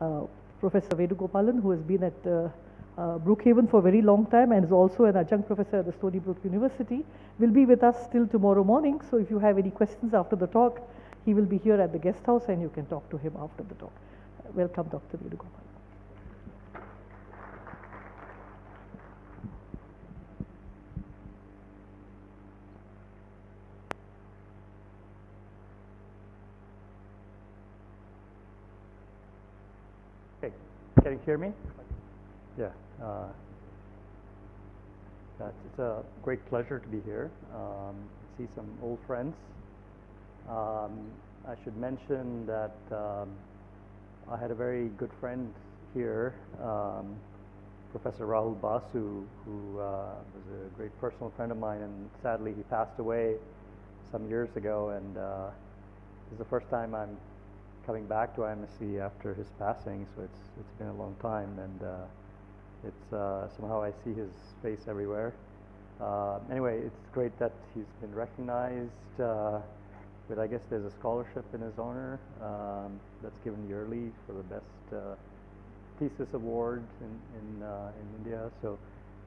uh, Professor Venugopalan, who has been at uh, uh, Brookhaven for a very long time and is also an adjunct professor at the Stony Brook University, will be with us till tomorrow morning. So if you have any questions after the talk, he will be here at the guest house and you can talk to him after the talk. welcome, Dr. Venugopalan. Okay, can you hear me? Yeah. Uh, it's a great pleasure to be here. Um, see some old friends. Um, I should mention that um, I had a very good friend here, um, Professor Rahul Basu, who uh, was a great personal friend of mine, and sadly he passed away some years ago. And uh, this is the first time I'm coming back to IMSC after his passing, so it's it's been a long time, and uh, it's uh, somehow I see his face everywhere. Uh, anyway, it's great that he's been recognized. Uh, but I guess there's a scholarship in his honor um, that's given yearly for the best uh, thesis award in in, uh, in India. So,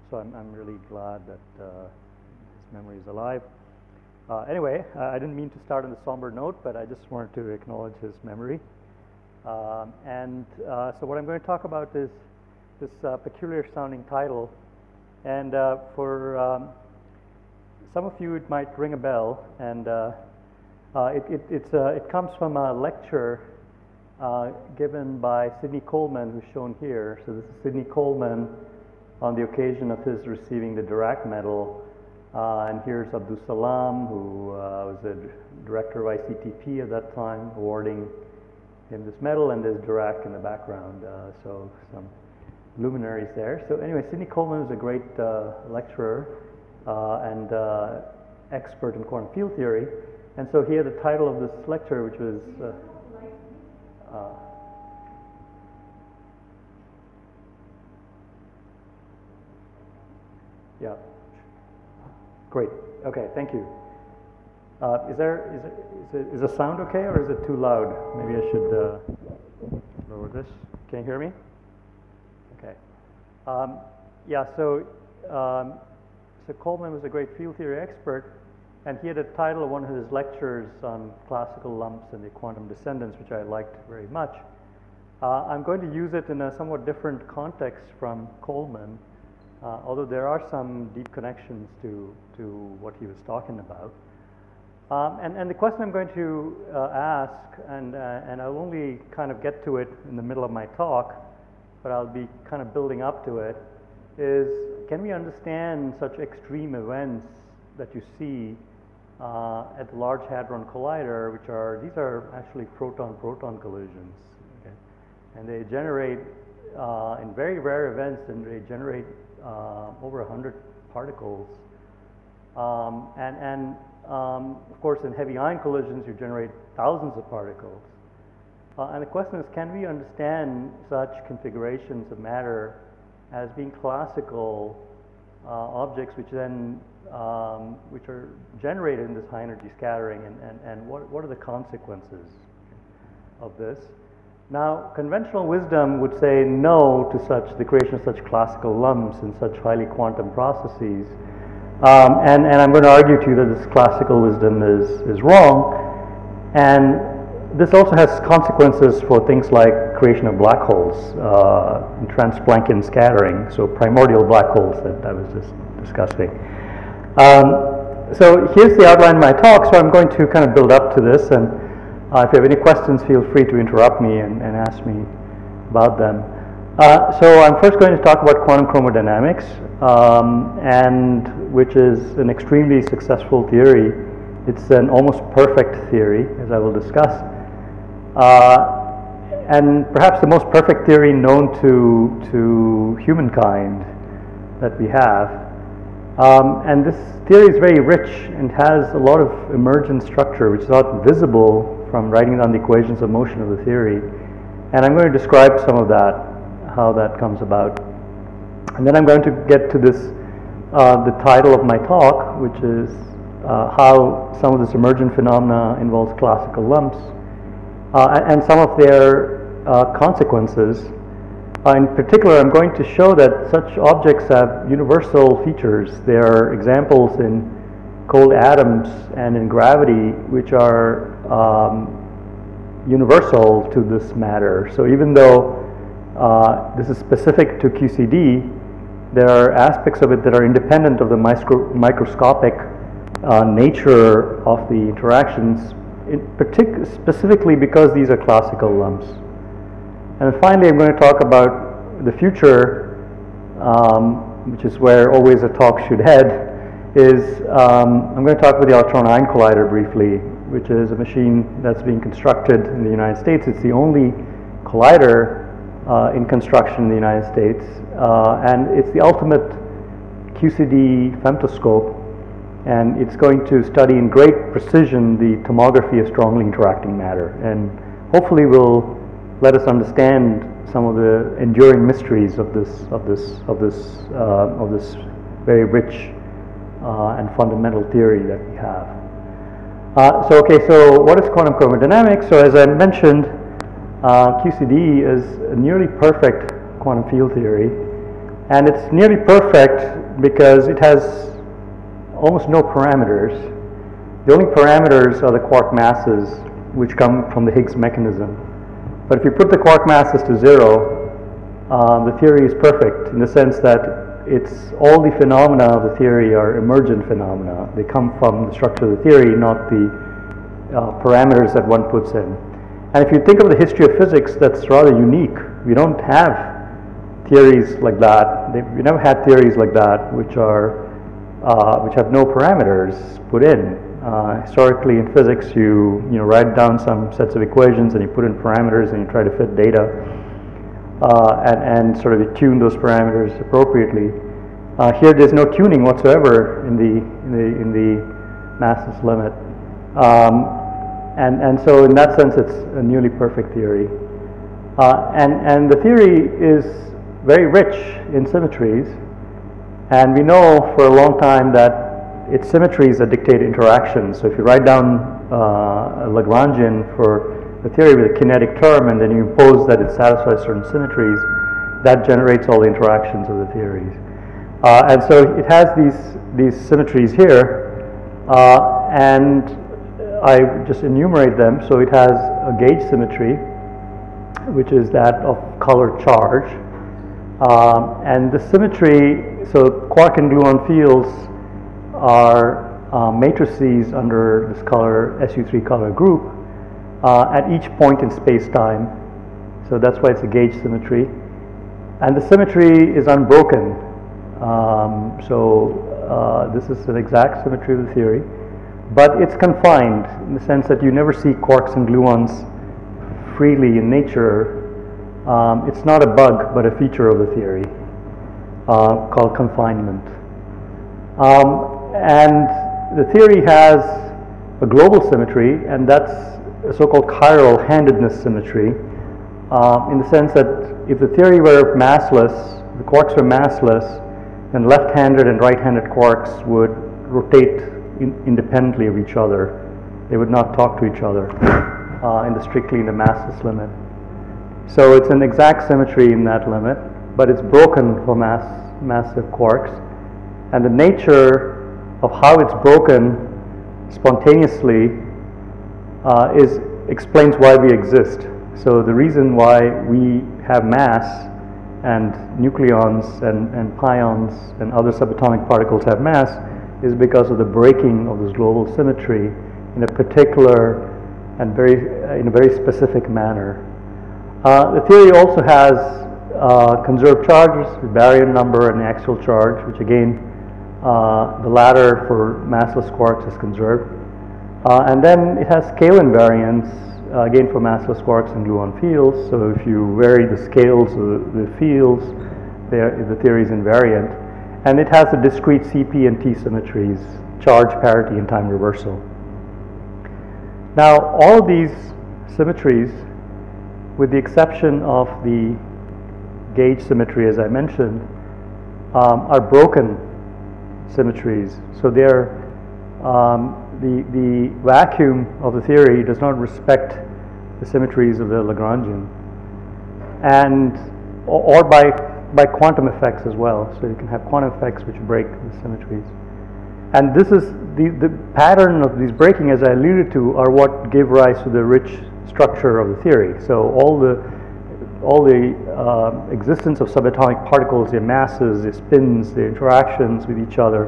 so I'm I'm really glad that his memory is alive. Uh, anyway, uh, I didn't mean to start on a somber note, but I just wanted to acknowledge his memory. Um, and uh, so what I'm going to talk about is this peculiar sounding title. And for um, some of you, it might ring a bell. And it, it, it comes from a lecture uh, given by Sidney Coleman, who's shown here. So this is Sidney Coleman on the occasion of his receiving the Dirac Medal uh, and here's Abdul Salam, who uh, was the director of ICTP at that time, awarding him this medal, and there's Dirac in the background, uh, so some luminaries there. So anyway, Sidney Coleman is a great uh, lecturer uh, and uh, expert in quantum field theory, and so he had the title of this lecture, which was yeah. Great. Okay, thank you. Uh, is there is it, is, it, is the sound okay or is it too loud? Maybe I should uh, lower this. Can you hear me? Okay. Um, yeah. So um, so Coleman was a great field theory expert, and he had a title of one of his lectures on classical lumps and the quantum descendants, which I liked very much. Uh, I'm going to use it in a somewhat different context from Coleman uh, although there are some deep connections to, to what he was talking about. Um, and, and the question I'm going to uh, ask, and, uh, and I'll only kind of get to it in the middle of my talk, but I'll be kind of building up to it, is can we understand such extreme events that you see uh, at the Large Hadron Collider, which are, these are actually proton-proton collisions. Okay? And they generate, uh, in very rare events, and they generate uh, over 100 particles. Um, and and um, of course, in heavy ion collisions, you generate thousands of particles. Uh, and the question is, can we understand such configurations of matter as being classical uh, objects which then um, which are generated in this high energy scattering and, and, and what, what are the consequences of this? Now, conventional wisdom would say no to such the creation of such classical lumps in such highly quantum processes. Um, and, and I'm going to argue to you that this classical wisdom is, is wrong. And this also has consequences for things like creation of black holes uh, and transplanckian scattering, so primordial black holes that I was just discussing. Um, so here's the outline of my talk, so I'm going to kind of build up to this and uh, if you have any questions, feel free to interrupt me and, and ask me about them. Uh, so I'm first going to talk about quantum chromodynamics, um, and which is an extremely successful theory. It's an almost perfect theory, as I will discuss. Uh, and perhaps the most perfect theory known to, to humankind that we have. Um, and this theory is very rich and has a lot of emergent structure, which is not visible from writing down the equations of motion of the theory. And I'm going to describe some of that, how that comes about. And then I'm going to get to this, uh, the title of my talk, which is uh, how some of this emergent phenomena involves classical lumps, uh, and some of their uh, consequences. Uh, in particular, I'm going to show that such objects have universal features. There are examples in cold atoms and in gravity which are um, universal to this matter. So even though uh, this is specific to QCD, there are aspects of it that are independent of the micro microscopic uh, nature of the interactions, in specifically because these are classical lumps. And finally, I'm going to talk about the future, um, which is where always a talk should head, is um, I'm going to talk about the electron ion collider briefly, which is a machine that's being constructed in the United States. It's the only collider uh, in construction in the United States, uh, and it's the ultimate QCD femtoscope, and it's going to study in great precision the tomography of strongly interacting matter, and hopefully will let us understand some of the enduring mysteries of this of this of this uh, of this very rich uh, and fundamental theory that we have. Uh, so okay, so what is quantum chromodynamics? So as I mentioned, uh, QCD is a nearly perfect quantum field theory, and it's nearly perfect because it has almost no parameters. The only parameters are the quark masses, which come from the Higgs mechanism. But if you put the quark masses to zero, uh, the theory is perfect in the sense that it's all the phenomena of the theory are emergent phenomena. They come from the structure of the theory, not the uh, parameters that one puts in. And if you think of the history of physics, that's rather unique. We don't have theories like that. We never had theories like that, which are uh, which have no parameters put in. Uh, historically, in physics, you you know write down some sets of equations and you put in parameters and you try to fit data and and sort of tune those parameters appropriately. Uh, here, there's no tuning whatsoever in the in the in the massless limit. Um, and, and so in that sense, it's a nearly perfect theory. Uh, and, and the theory is very rich in symmetries. And we know for a long time that it's symmetries that dictate interactions. So if you write down uh, a Lagrangian for the theory with a kinetic term and then you impose that it satisfies certain symmetries, that generates all the interactions of the theories. Uh, and so it has these, these symmetries here. Uh, and I just enumerate them. So it has a gauge symmetry, which is that of color charge. Um, and the symmetry, so quark and gluon fields are uh, matrices under this color SU3 color group uh, at each point in space-time. So that's why it's a gauge symmetry. And the symmetry is unbroken. Um, so uh, this is an exact symmetry of the theory but it's confined in the sense that you never see quarks and gluons freely in nature. Um, it's not a bug, but a feature of the theory uh, called confinement. Um, and the theory has a global symmetry, and that's so-called chiral handedness symmetry, uh, in the sense that if the theory were massless, the quarks were massless, then left-handed and right-handed quarks would rotate in, independently of each other. They would not talk to each other uh, in the strictly in the massless limit. So it's an exact symmetry in that limit, but it's broken for mass, massive quarks. And the nature of how it's broken spontaneously uh, is explains why we exist. So the reason why we have mass and nucleons and, and pions and other subatomic particles have mass is because of the breaking of this global symmetry in a particular and very, in a very specific manner. Uh, the theory also has uh, conserved charges, baryon number and axial charge, which again, uh, the latter for massless quarks is conserved. Uh, and then it has scale invariance, uh, again for massless quarks and gluon fields. So if you vary the scales of the fields, the theory is invariant and it has the discrete CP and T symmetries, charge parity and time reversal. Now, all of these symmetries, with the exception of the gauge symmetry, as I mentioned, um, are broken symmetries. So they're um, the, the vacuum of the theory does not respect the symmetries of the Lagrangian. and or, by by quantum effects as well. So you can have quantum effects which break the symmetries. And this is the, the pattern of these breaking, as I alluded to, are what give rise to the rich structure of the theory. So all the all the uh, existence of subatomic particles, their masses, their spins, their interactions with each other,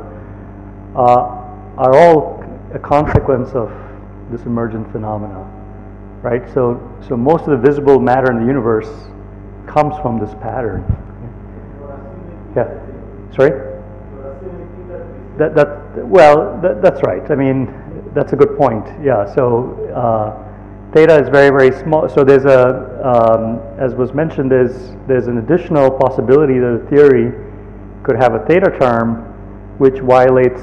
uh, are all a consequence of this emergent phenomena, right? So, so most of the visible matter in the universe comes from this pattern. Yeah. Sorry? That, that, well, that, that's right. I mean, that's a good point. Yeah, so uh, theta is very, very small. So there's a, um, as was mentioned, there's, there's an additional possibility that the theory could have a theta term which violates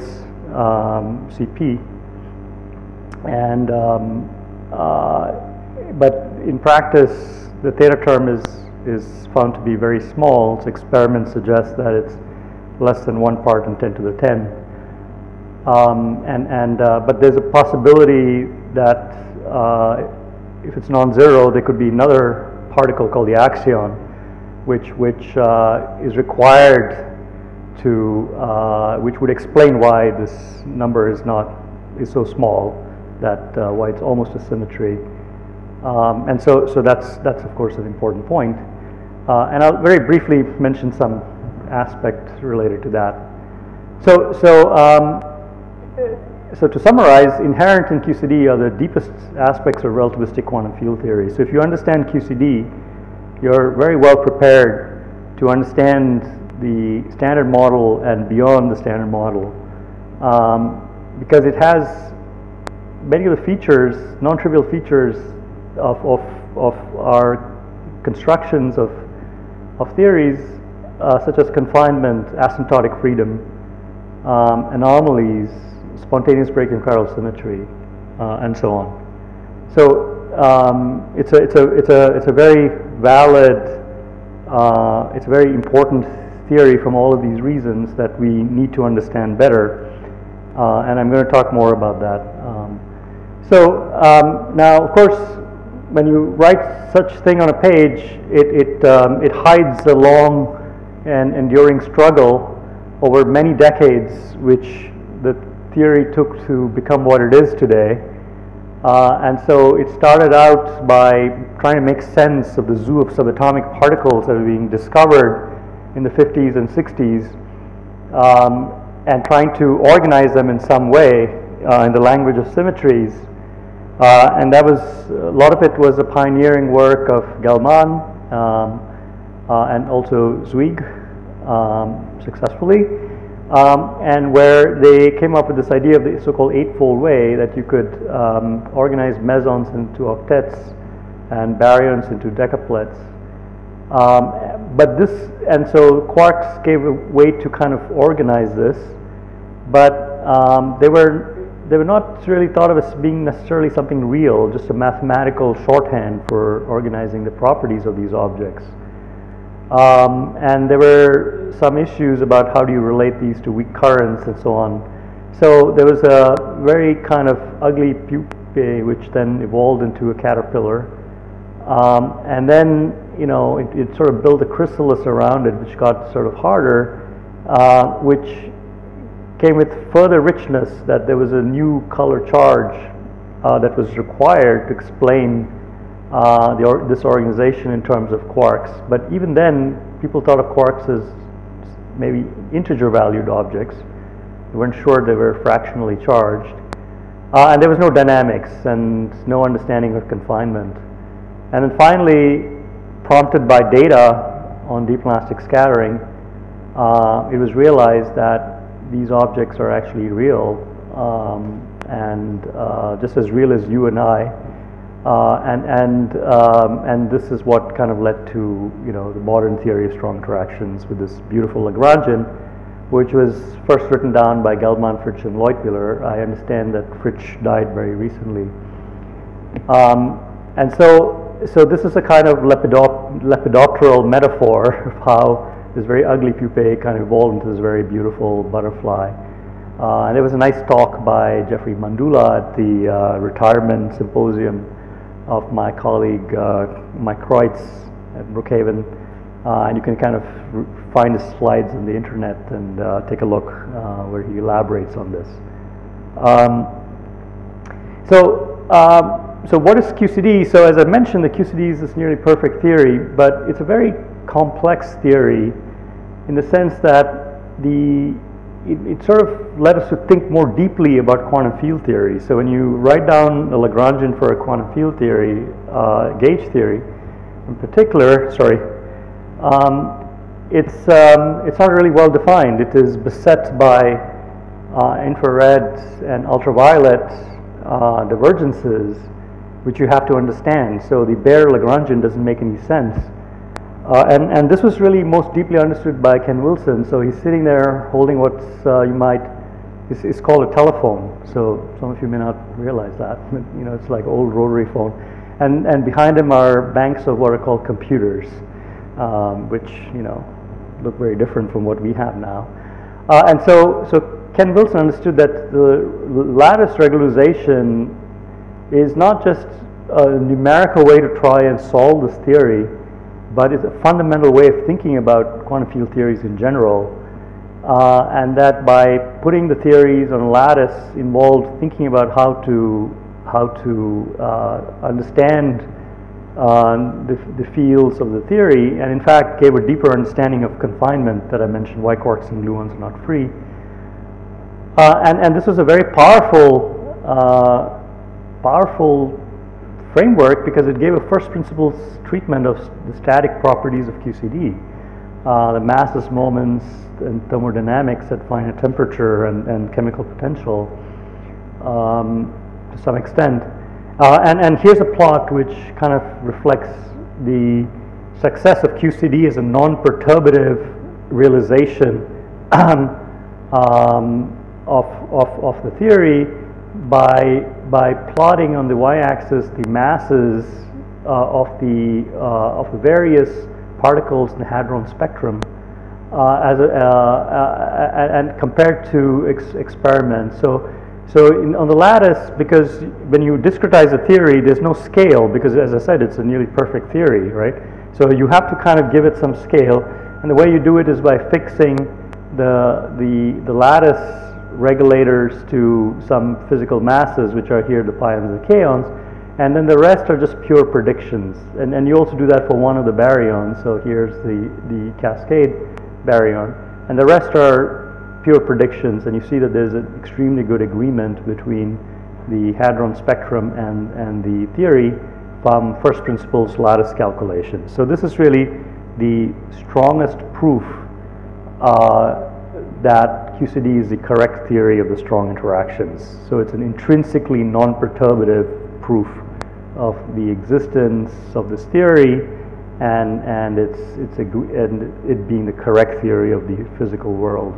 um, CP. And, um, uh, but in practice, the theta term is is found to be very small. Experiments suggest that it's less than one part in 10 to the 10. Um, and, and, uh, but there's a possibility that uh, if it's non-zero, there could be another particle called the axion, which, which uh, is required to, uh, which would explain why this number is not, is so small, that uh, why it's almost a symmetry. Um, and so, so that's, that's of course an important point. Uh, and I'll very briefly mention some aspects related to that. So, so, um, so to summarize, inherent in QCD are the deepest aspects of relativistic quantum field theory. So if you understand QCD, you're very well prepared to understand the standard model and beyond the standard model um, because it has many of the features, non-trivial features of, of, of our constructions of, of theories uh, such as confinement, asymptotic freedom, um, anomalies, spontaneous breaking chiral symmetry, uh, and so on. So um, it's, a, it's, a, it's, a, it's a very valid, uh, it's a very important theory from all of these reasons that we need to understand better. Uh, and I'm going to talk more about that. Um, so um, now, of course, when you write such thing on a page, it, it, um, it hides a long and enduring struggle over many decades, which the theory took to become what it is today. Uh, and so it started out by trying to make sense of the zoo of subatomic particles that were being discovered in the 50s and 60s um, and trying to organize them in some way uh, in the language of symmetries. Uh, and that was, a lot of it was a pioneering work of Gell-Mann um, uh, and also Zweig um, successfully. Um, and where they came up with this idea of the so-called eightfold way that you could um, organize mesons into octets and baryons into decuplets. Um, but this, and so quarks gave a way to kind of organize this, but um, they were they were not really thought of as being necessarily something real, just a mathematical shorthand for organizing the properties of these objects. Um, and there were some issues about how do you relate these to weak currents and so on. So there was a very kind of ugly pupae which then evolved into a caterpillar. Um, and then, you know, it, it, sort of built a chrysalis around it which got sort of harder, uh, which came with further richness that there was a new color charge uh, that was required to explain uh, or this organization in terms of quarks. But even then, people thought of quarks as maybe integer valued objects. They weren't sure they were fractionally charged. Uh, and there was no dynamics and no understanding of confinement. And then finally, prompted by data on deep elastic scattering, uh, it was realized that these objects are actually real um, and uh, just as real as you and I. Uh, and and um, and this is what kind of led to you know the modern theory of strong interactions with this beautiful Lagrangian, which was first written down by Gell-Mann, Fritsch, and Leutwyler. I understand that Fritsch died very recently. Um, and so so this is a kind of lepidop lepidopteral metaphor of how this very ugly pupae kind of evolved into this very beautiful butterfly. Uh, and there was a nice talk by Jeffrey Mandula at the uh, retirement symposium of my colleague uh, Mike Creutz at Brookhaven. Uh, and you can kind of find his slides on the internet and uh, take a look uh, where he elaborates on this. Um, so, um, so what is QCD? So as I mentioned, the QCD is this nearly perfect theory, but it's a very complex theory in the sense that the it, it, sort of led us to think more deeply about quantum field theory. So when you write down the Lagrangian for a quantum field theory, uh, gauge theory, in particular, sorry, um, it's, um, it's not really well defined. It is beset by uh, infrared and ultraviolet uh, divergences, which you have to understand. So the bare Lagrangian doesn't make any sense. Uh, and, and this was really most deeply understood by Ken Wilson. So he's sitting there holding what uh, you might, it's, it's, called a telephone. So some of you may not realize that. you know, it's like old rotary phone. And, and behind him are banks of what are called computers, um, which, you know, look very different from what we have now. Uh, and so, so Ken Wilson understood that the lattice regularization is not just a numerical way to try and solve this theory, but it's a fundamental way of thinking about quantum field theories in general. Uh, and that by putting the theories on a lattice involved thinking about how to how to uh, understand uh, the, the, fields of the theory, and in fact gave a deeper understanding of confinement that I mentioned, why quarks and gluons are not free. Uh, and, and this was a very powerful, uh, powerful framework because it gave a first principles treatment of the static properties of QCD. Uh, the masses, moments, and thermodynamics at finite temperature and, and chemical potential um, to some extent. Uh, and, and here's a plot which kind of reflects the success of QCD as a non-perturbative realization um, of, of, of the theory by, by plotting on the y-axis the masses uh, of, the, uh, of the various particles in the hadron spectrum uh, as a, uh, uh, and compared to ex experiments. So, so in, on the lattice, because when you discretize a theory, there's no scale because, as I said, it's a nearly perfect theory, right? So you have to kind of give it some scale, and the way you do it is by fixing the the the lattice regulators to some physical masses, which are here the pions and the kaons, and then the rest are just pure predictions. And, and you also do that for one of the baryons, so here's the, the cascade baryon. And the rest are pure predictions, and you see that there's an extremely good agreement between the hadron spectrum and, and the theory from first principles lattice calculations. So this is really the strongest proof uh, that QCD is the correct theory of the strong interactions. So it's an intrinsically non-perturbative proof of the existence of this theory and, and, it's, it's a, and it being the correct theory of the physical world.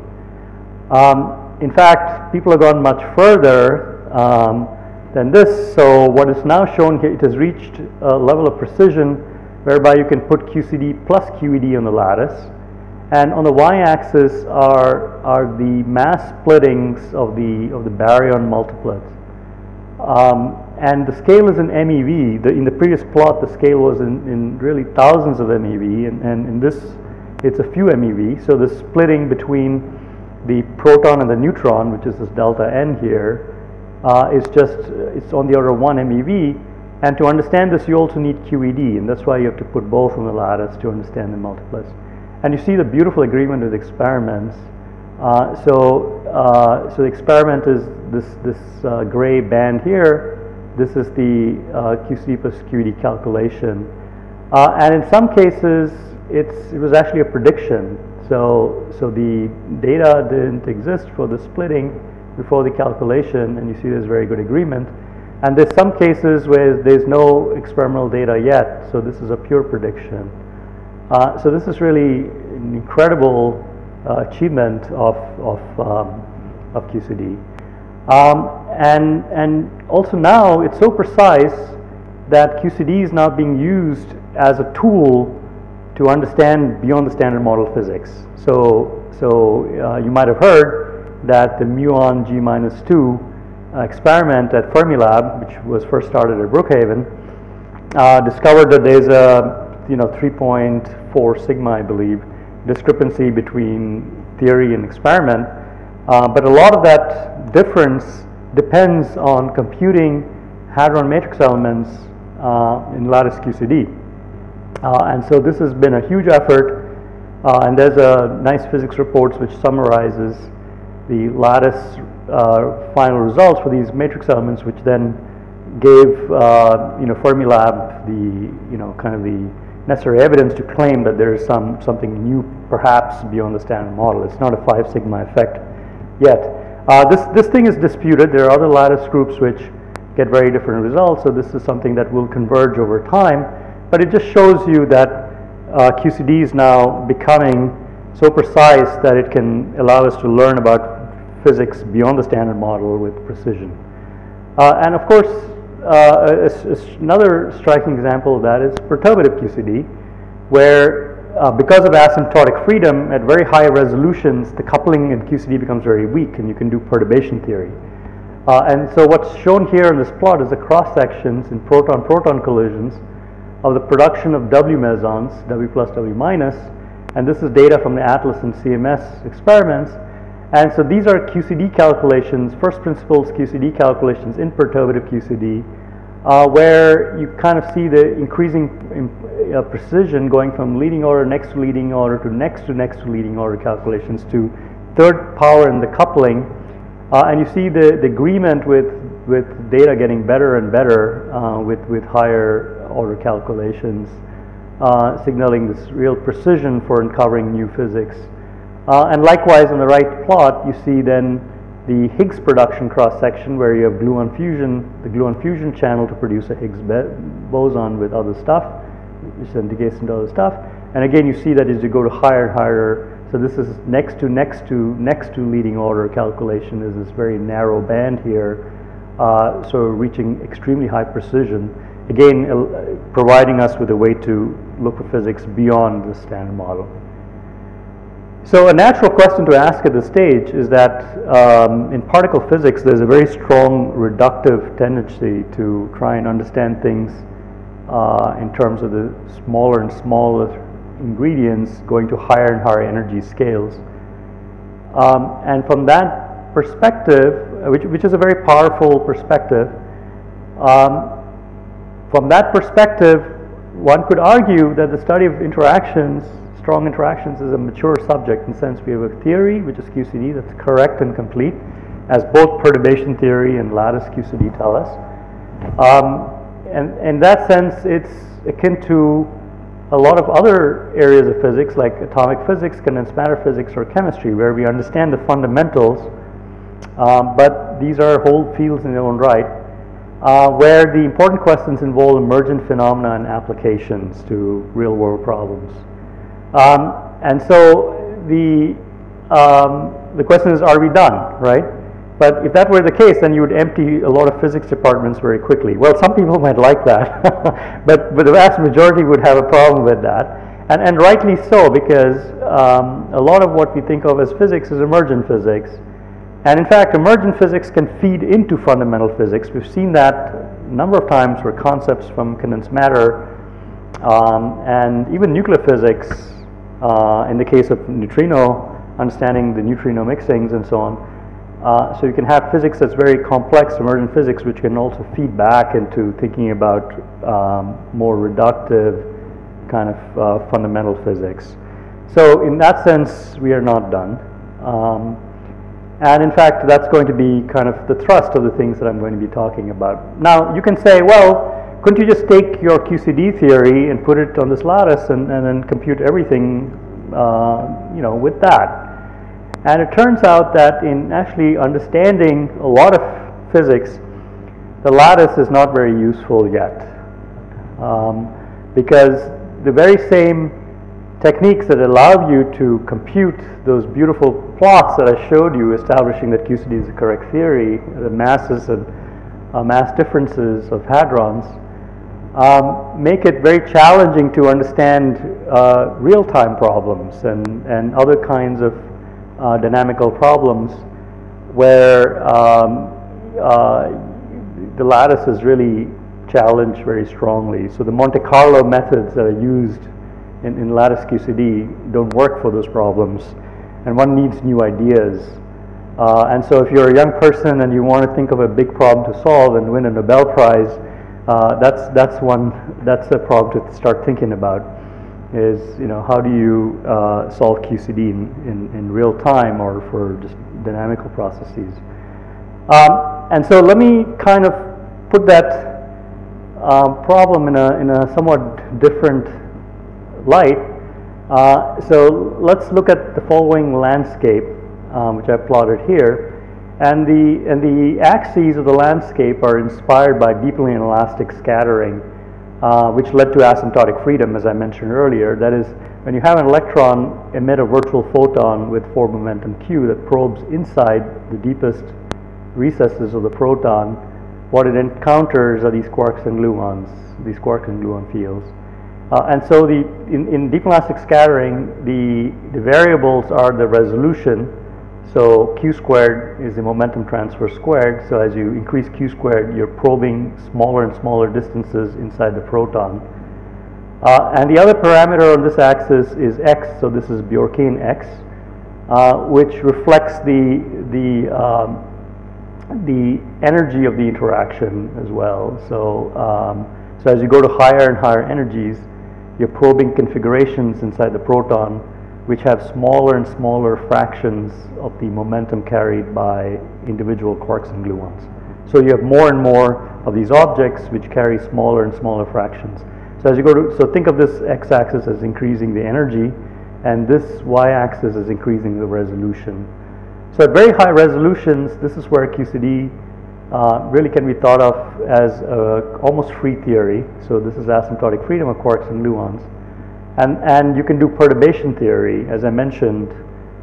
Um, in fact, people have gone much further um, than this. So what is now shown here, it has reached a level of precision whereby you can put QCD plus QED on the lattice and on the y-axis are, are the mass splittings of the, of the baryon multiplets. Um, and the scale is in MeV. The, in the previous plot, the scale was in, in really thousands of MeV, and, and in this, it's a few MeV. So the splitting between the proton and the neutron, which is this delta n here, uh, is just, it's on the order of 1 MeV. And to understand this, you also need QED, and that's why you have to put both on the lattice to understand the multiplets. And you see the beautiful agreement with experiments. Uh, so, uh, so the experiment is this, this uh, gray band here. This is the uh, QCD plus QED calculation. Uh, and in some cases, it's, it was actually a prediction. So, so the data didn't exist for the splitting before the calculation, and you see there's very good agreement. And there's some cases where there's no experimental data yet, so this is a pure prediction. Uh, so this is really an incredible uh, achievement of, of, um, of QCD. Um, and, and also now it's so precise that QCD is now being used as a tool to understand beyond the standard model physics. So, so uh, you might have heard that the muon G minus 2 uh, experiment at Fermilab, which was first started at Brookhaven, uh, discovered that there's a you know 3.4 sigma, I believe, discrepancy between theory and experiment. Uh, but a lot of that difference depends on computing hadron matrix elements uh, in lattice QCD. Uh, and so this has been a huge effort, uh, and there's a nice physics report which summarizes the lattice uh, final results for these matrix elements, which then gave uh, you know Fermilab the you know kind of the necessary evidence to claim that there is some something new perhaps beyond the standard model. It's not a five sigma effect yet. Uh, this this thing is disputed. There are other lattice groups which get very different results. So this is something that will converge over time. But it just shows you that uh, QCD is now becoming so precise that it can allow us to learn about physics beyond the standard model with precision. Uh, and of course, uh, another striking example of that is perturbative QCD, where uh, because of asymptotic freedom at very high resolutions, the coupling in QCD becomes very weak and you can do perturbation theory. Uh, and so what's shown here in this plot is the cross sections in proton-proton collisions of the production of W mesons, W plus W minus, and this is data from the ATLAS and CMS experiments. And so these are QCD calculations, first principles QCD calculations in perturbative QCD, uh, where you kind of see the increasing uh, precision going from leading order, next to leading order, to next to next to leading order calculations to third power in the coupling. Uh, and you see the, the agreement with, with data getting better and better uh, with, with higher order calculations, uh, signaling this real precision for uncovering new physics. Uh, and likewise, on the right plot, you see then the Higgs production cross section where you have gluon fusion, the gluon fusion channel to produce a Higgs boson with other stuff, which then decays into other stuff. And again, you see that as you go to higher and higher, so this is next to next to next to leading order calculation is this very narrow band here, uh, so reaching extremely high precision. Again, uh, providing us with a way to look for physics beyond the standard model. So a natural question to ask at this stage is that um, in particle physics there's a very strong reductive tendency to try and understand things uh, in terms of the smaller and smaller ingredients going to higher and higher energy scales. Um, and from that perspective, which, which is a very powerful perspective, um, from that perspective, one could argue that the study of interactions strong interactions is a mature subject in the sense we have a theory, which is QCD, that's correct and complete, as both perturbation theory and lattice QCD tell us. Um, and in that sense, it's akin to a lot of other areas of physics, like atomic physics, condensed matter physics, or chemistry, where we understand the fundamentals, um, but these are whole fields in their own right, uh, where the important questions involve emergent phenomena and applications to real world problems. Um, and so the, um, the question is, are we done, right? But if that were the case, then you would empty a lot of physics departments very quickly. Well, some people might like that, but, but the vast majority would have a problem with that. And, and rightly so, because um, a lot of what we think of as physics is emergent physics. And in fact, emergent physics can feed into fundamental physics. We've seen that a number of times where concepts from condensed matter um, and even nuclear physics uh, in the case of neutrino, understanding the neutrino mixings and so on. Uh, so you can have physics that's very complex, emergent physics, which can also feed back into thinking about um, more reductive kind of uh, fundamental physics. So in that sense, we are not done. Um, and in fact, that's going to be kind of the thrust of the things that I'm going to be talking about. Now, you can say, well, couldn't you just take your QCD theory and put it on this lattice and, and then compute everything, uh, you know, with that? And it turns out that in actually understanding a lot of physics, the lattice is not very useful yet. Um, because the very same techniques that allow you to compute those beautiful plots that I showed you establishing that QCD is the correct theory, the masses and uh, mass differences of hadrons, um, make it very challenging to understand uh, real-time problems and, and other kinds of uh, dynamical problems where um, uh, the lattice is really challenged very strongly. So the Monte Carlo methods that are used in, in lattice QCD don't work for those problems, and one needs new ideas. Uh, and so if you're a young person and you want to think of a big problem to solve and win a Nobel Prize, uh, that's, that's one, that's a problem to start thinking about is, you know, how do you uh, solve QCD in, in, in, real time or for just dynamical processes. Um, and so let me kind of put that um, problem in a, in a somewhat different light. Uh, so let's look at the following landscape, um, which I've plotted here. And the, and the axes of the landscape are inspired by deeply inelastic scattering, uh, which led to asymptotic freedom, as I mentioned earlier. That is, when you have an electron emit a virtual photon with four momentum q that probes inside the deepest recesses of the proton, what it encounters are these quarks and gluons, these quark and gluon fields. Uh, and so the, in, in deep elastic scattering, the, the variables are the resolution, so q squared is the momentum transfer squared. So as you increase q squared, you're probing smaller and smaller distances inside the proton. Uh, and the other parameter on this axis is x, so this is Bjorken x, uh, which reflects the, the, um, the energy of the interaction as well. So, um, so as you go to higher and higher energies, you're probing configurations inside the proton which have smaller and smaller fractions of the momentum carried by individual quarks and gluons. So you have more and more of these objects which carry smaller and smaller fractions. So as you go to, so think of this x-axis as increasing the energy, and this y-axis is increasing the resolution. So at very high resolutions, this is where QCD uh, really can be thought of as a, almost free theory. So this is asymptotic freedom of quarks and gluons. And, and you can do perturbation theory, as I mentioned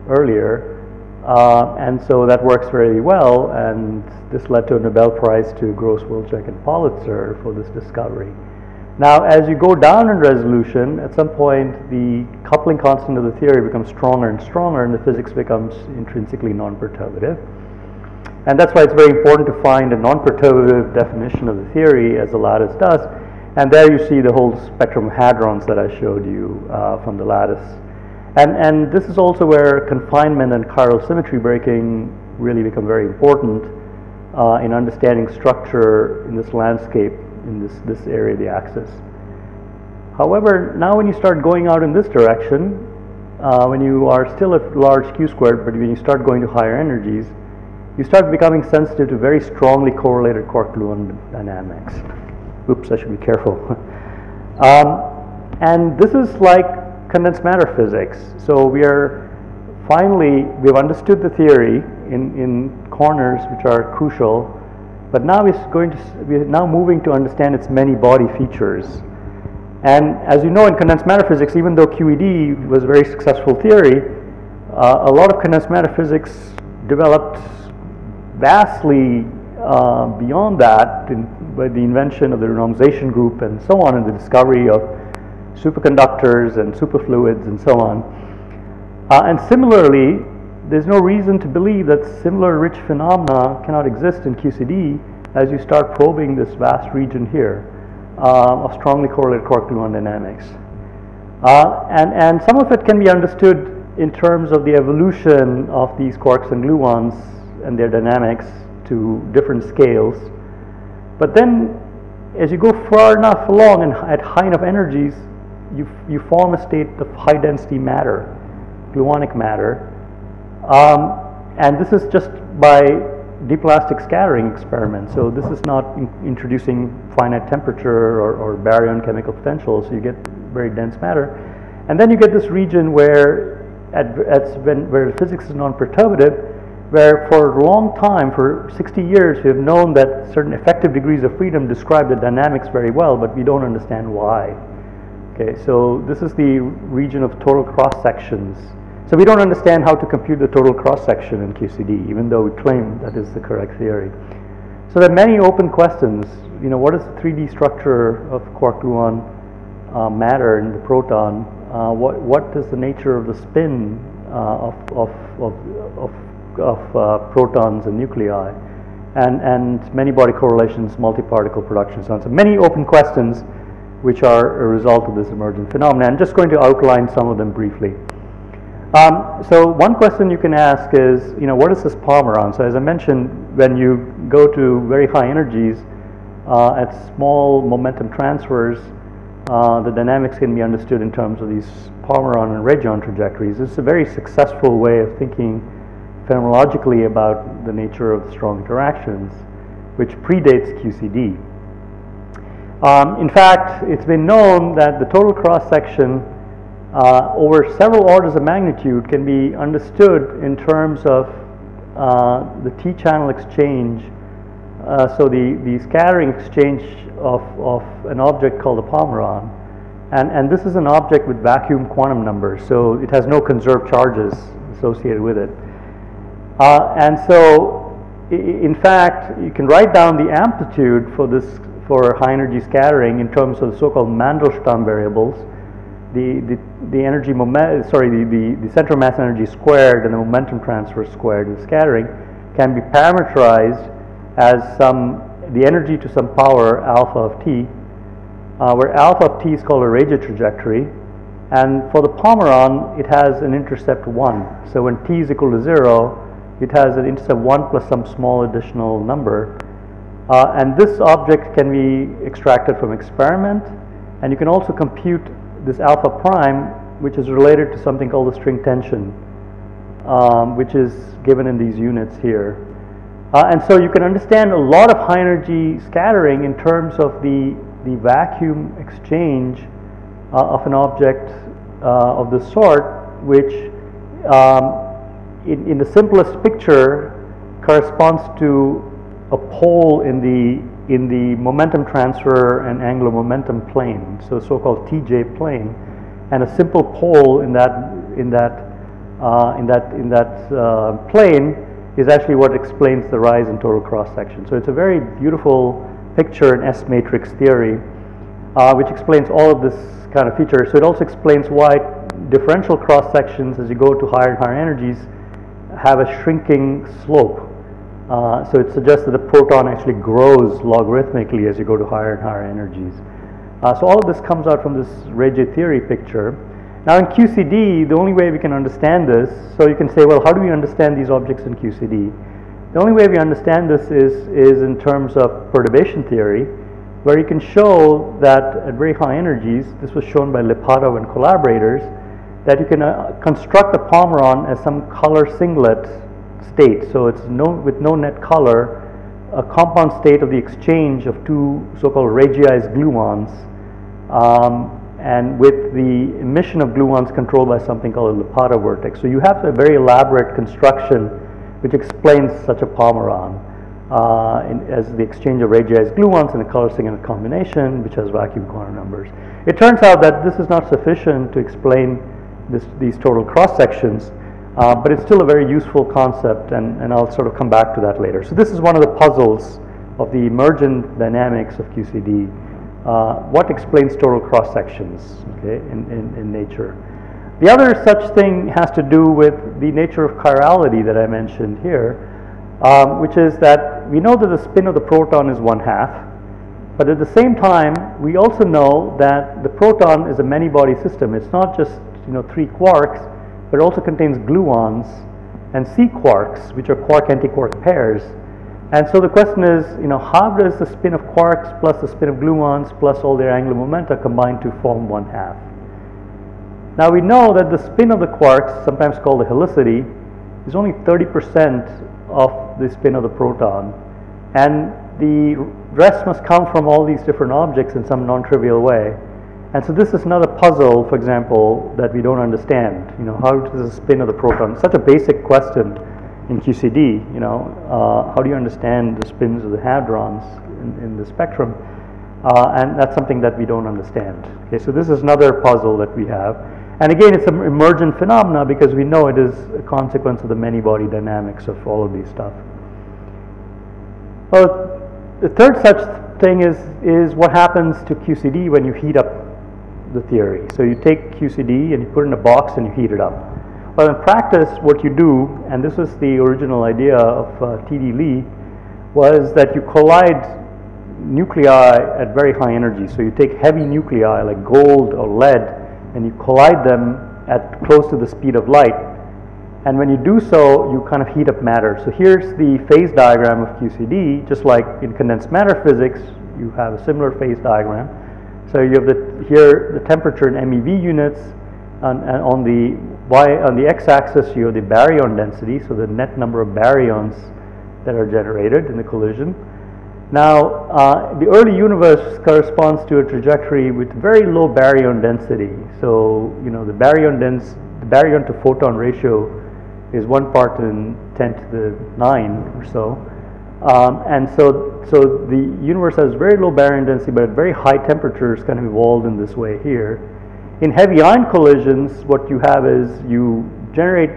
earlier. Uh, and so that works very well, and this led to a Nobel Prize to Gross, Wilczek, and Politzer for this discovery. Now, as you go down in resolution, at some point the coupling constant of the theory becomes stronger and stronger, and the physics becomes intrinsically non-perturbative. And that's why it's very important to find a non-perturbative definition of the theory, as the lattice does, and there you see the whole spectrum of hadrons that I showed you uh, from the lattice. And, and this is also where confinement and chiral symmetry breaking really become very important uh, in understanding structure in this landscape, in this, this area of the axis. However, now when you start going out in this direction, uh, when you are still at large q squared, but when you start going to higher energies, you start becoming sensitive to very strongly correlated quark-gluon dynamics. Oops, I should be careful. um, and this is like condensed matter physics. So we are finally, we've understood the theory in, in corners which are crucial, but now we're going to, we're now moving to understand its many body features. And as you know in condensed matter physics, even though QED was a very successful theory, uh, a lot of condensed matter physics developed vastly uh, beyond that, in, by the invention of the renormalization group and so on, and the discovery of superconductors and superfluids and so on. Uh, and similarly, there's no reason to believe that similar rich phenomena cannot exist in QCD as you start probing this vast region here uh, of strongly correlated quark-gluon dynamics. Uh, and, and some of it can be understood in terms of the evolution of these quarks and gluons and their dynamics to different scales. But then, as you go far enough along and at high enough energies, you, you form a state of high density matter, gluonic matter. Um, and this is just by deep elastic scattering experiment. So this is not in introducing finite temperature or, or baryon chemical potential, so you get very dense matter. And then you get this region where, at, at when, where physics is non-perturbative, where for a long time, for 60 years, we have known that certain effective degrees of freedom describe the dynamics very well, but we don't understand why. Okay, so this is the region of total cross sections. So we don't understand how to compute the total cross section in QCD, even though we claim that is the correct theory. So there are many open questions. You know, what is the 3D structure of quark-gluon uh, matter in the proton? Uh, what, what is the nature of the spin uh, of, of, of, of of uh, protons and nuclei. and, and many body correlations, multi-particle production, so on. So many open questions which are a result of this emergent phenomenon. I'm just going to outline some of them briefly. Um, so one question you can ask is, you know, what is this Pomeron? So as I mentioned, when you go to very high energies uh, at small momentum transfers, uh, the dynamics can be understood in terms of these Pomeron and Reggeon trajectories. It's a very successful way of thinking phenomenologically about the nature of strong interactions, which predates QCD. Um, in fact, it's been known that the total cross section uh, over several orders of magnitude can be understood in terms of uh, the T-channel exchange. Uh, so the, the scattering exchange of, of an object called a Pomeron. And, and this is an object with vacuum quantum numbers, so it has no conserved charges associated with it. Uh, and so, in fact, you can write down the amplitude for this for high energy scattering in terms of the so-called Mandelstam variables. The, the, the energy moment, sorry, the, the, the center mass energy squared and the momentum transfer squared in scattering can be parameterized as some, the energy to some power alpha of t, uh, where alpha of t is called a Regge trajectory. And for the Pomeron, it has an intercept 1. So when t is equal to 0, it has an intercept 1 plus some small additional number. Uh, and this object can be extracted from experiment. And you can also compute this alpha prime, which is related to something called the string tension, um, which is given in these units here. Uh, and so you can understand a lot of high energy scattering in terms of the, the vacuum exchange uh, of an object uh, of this sort, which um, in, in the simplest picture corresponds to a pole in the in the momentum transfer and angular momentum plane, so so-called TJ plane, and a simple pole in that in that uh, in that in that uh, plane is actually what explains the rise in total cross section. So it's a very beautiful picture in S matrix theory, uh, which explains all of this kind of feature. So it also explains why differential cross sections, as you go to higher and higher energies, have a shrinking slope. Uh, so it suggests that the proton actually grows logarithmically as you go to higher and higher energies. Uh, so all of this comes out from this Regge theory picture. Now in QCD, the only way we can understand this, so you can say, well, how do we understand these objects in QCD? The only way we understand this is, is in terms of perturbation theory, where you can show that at very high energies, this was shown by Lipatov and collaborators, that you can uh, construct a Pomeron as some color singlet state. So it's no, with no net color, a compound state of the exchange of two so-called Reggeized gluons, um, and with the emission of gluons controlled by something called a Lipatov vertex. So you have a very elaborate construction which explains such a Pomeron uh, in, as the exchange of Reggeized gluons and a color singlet combination, which has vacuum quantum numbers. It turns out that this is not sufficient to explain this, these total cross sections, uh, but it's still a very useful concept, and, and I'll sort of come back to that later. So this is one of the puzzles of the emergent dynamics of QCD. Uh, what explains total cross sections okay, in, in, in nature? The other such thing has to do with the nature of chirality that I mentioned here, um, which is that we know that the spin of the proton is one half, but at the same time, we also know that the proton is a many-body system. It's not just you know, three quarks, but it also contains gluons and sea quarks, which are quark-antiquark pairs. And so the question is, you know, how does the spin of quarks plus the spin of gluons plus all their angular momenta combine to form one half? Now we know that the spin of the quarks, sometimes called the helicity, is only 30% of the spin of the proton. And the rest must come from all these different objects in some non-trivial way. And so this is another puzzle, for example, that we don't understand. You know, how does the spin of the proton? Such a basic question in QCD. You know, uh, how do you understand the spins of the hadrons in, in the spectrum? Uh, and that's something that we don't understand. Okay, so this is another puzzle that we have. And again, it's an emergent phenomena because we know it is a consequence of the many-body dynamics of all of these stuff. Well, the third such thing is, is what happens to QCD when you heat up the theory. So you take QCD and you put it in a box and you heat it up. Well, in practice, what you do, and this was the original idea of uh, T.D. Lee, was that you collide nuclei at very high energy. So you take heavy nuclei like gold or lead and you collide them at close to the speed of light. And when you do so, you kind of heat up matter. So here's the phase diagram of QCD, just like in condensed matter physics, you have a similar phase diagram. So you have the, here the temperature in MeV units, and, and on the y on the x-axis you have the baryon density, so the net number of baryons that are generated in the collision. Now, uh, the early universe corresponds to a trajectory with very low baryon density. So, you know, the baryon dense, the baryon to photon ratio is one part in 10 to the 9 or so. Um, and so, so the universe has very low baryon density, but at very high temperatures kind of evolved in this way here. In heavy ion collisions, what you have is you generate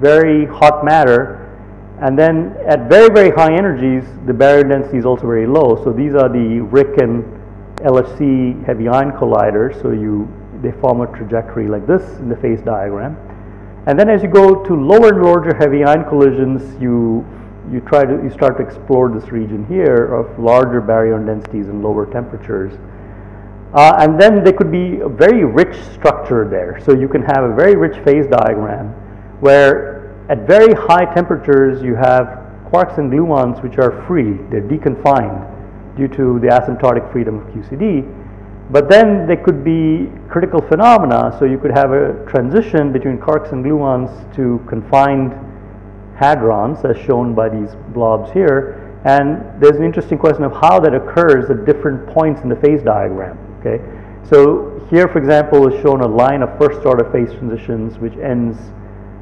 very hot matter and then at very, very high energies, the baryon density is also very low. So these are the RHIC and LHC heavy ion colliders. So you, they form a trajectory like this in the phase diagram. And then as you go to lower and larger heavy ion collisions, you, you try to, you start to explore this region here of larger baryon densities and lower temperatures. Uh, and then there could be a very rich structure there. So you can have a very rich phase diagram where at very high temperatures, you have quarks and gluons which are free, they're deconfined due to the asymptotic freedom of QCD. But then there could be critical phenomena, so you could have a transition between quarks and gluons to confined hadrons, as shown by these blobs here. And there's an interesting question of how that occurs at different points in the phase diagram. Okay, so here, for example, is shown a line of first order phase transitions which ends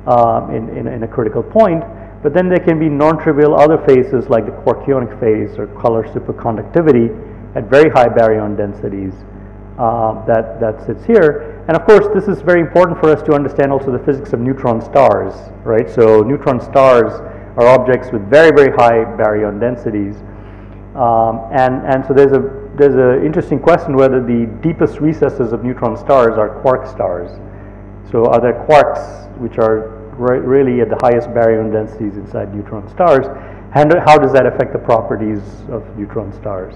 um, in, in, in, a critical point. But then there can be non-trivial other phases like the quarkyonic phase or color superconductivity at very high baryon densities uh, that, that sits here. And of course, this is very important for us to understand also the physics of neutron stars, right? So neutron stars are objects with very, very high baryon densities. Um, and, and so there's a there's an interesting question whether the deepest recesses of neutron stars are quark stars. So are there quarks which are really at the highest baryon densities inside neutron stars, and how does that affect the properties of neutron stars?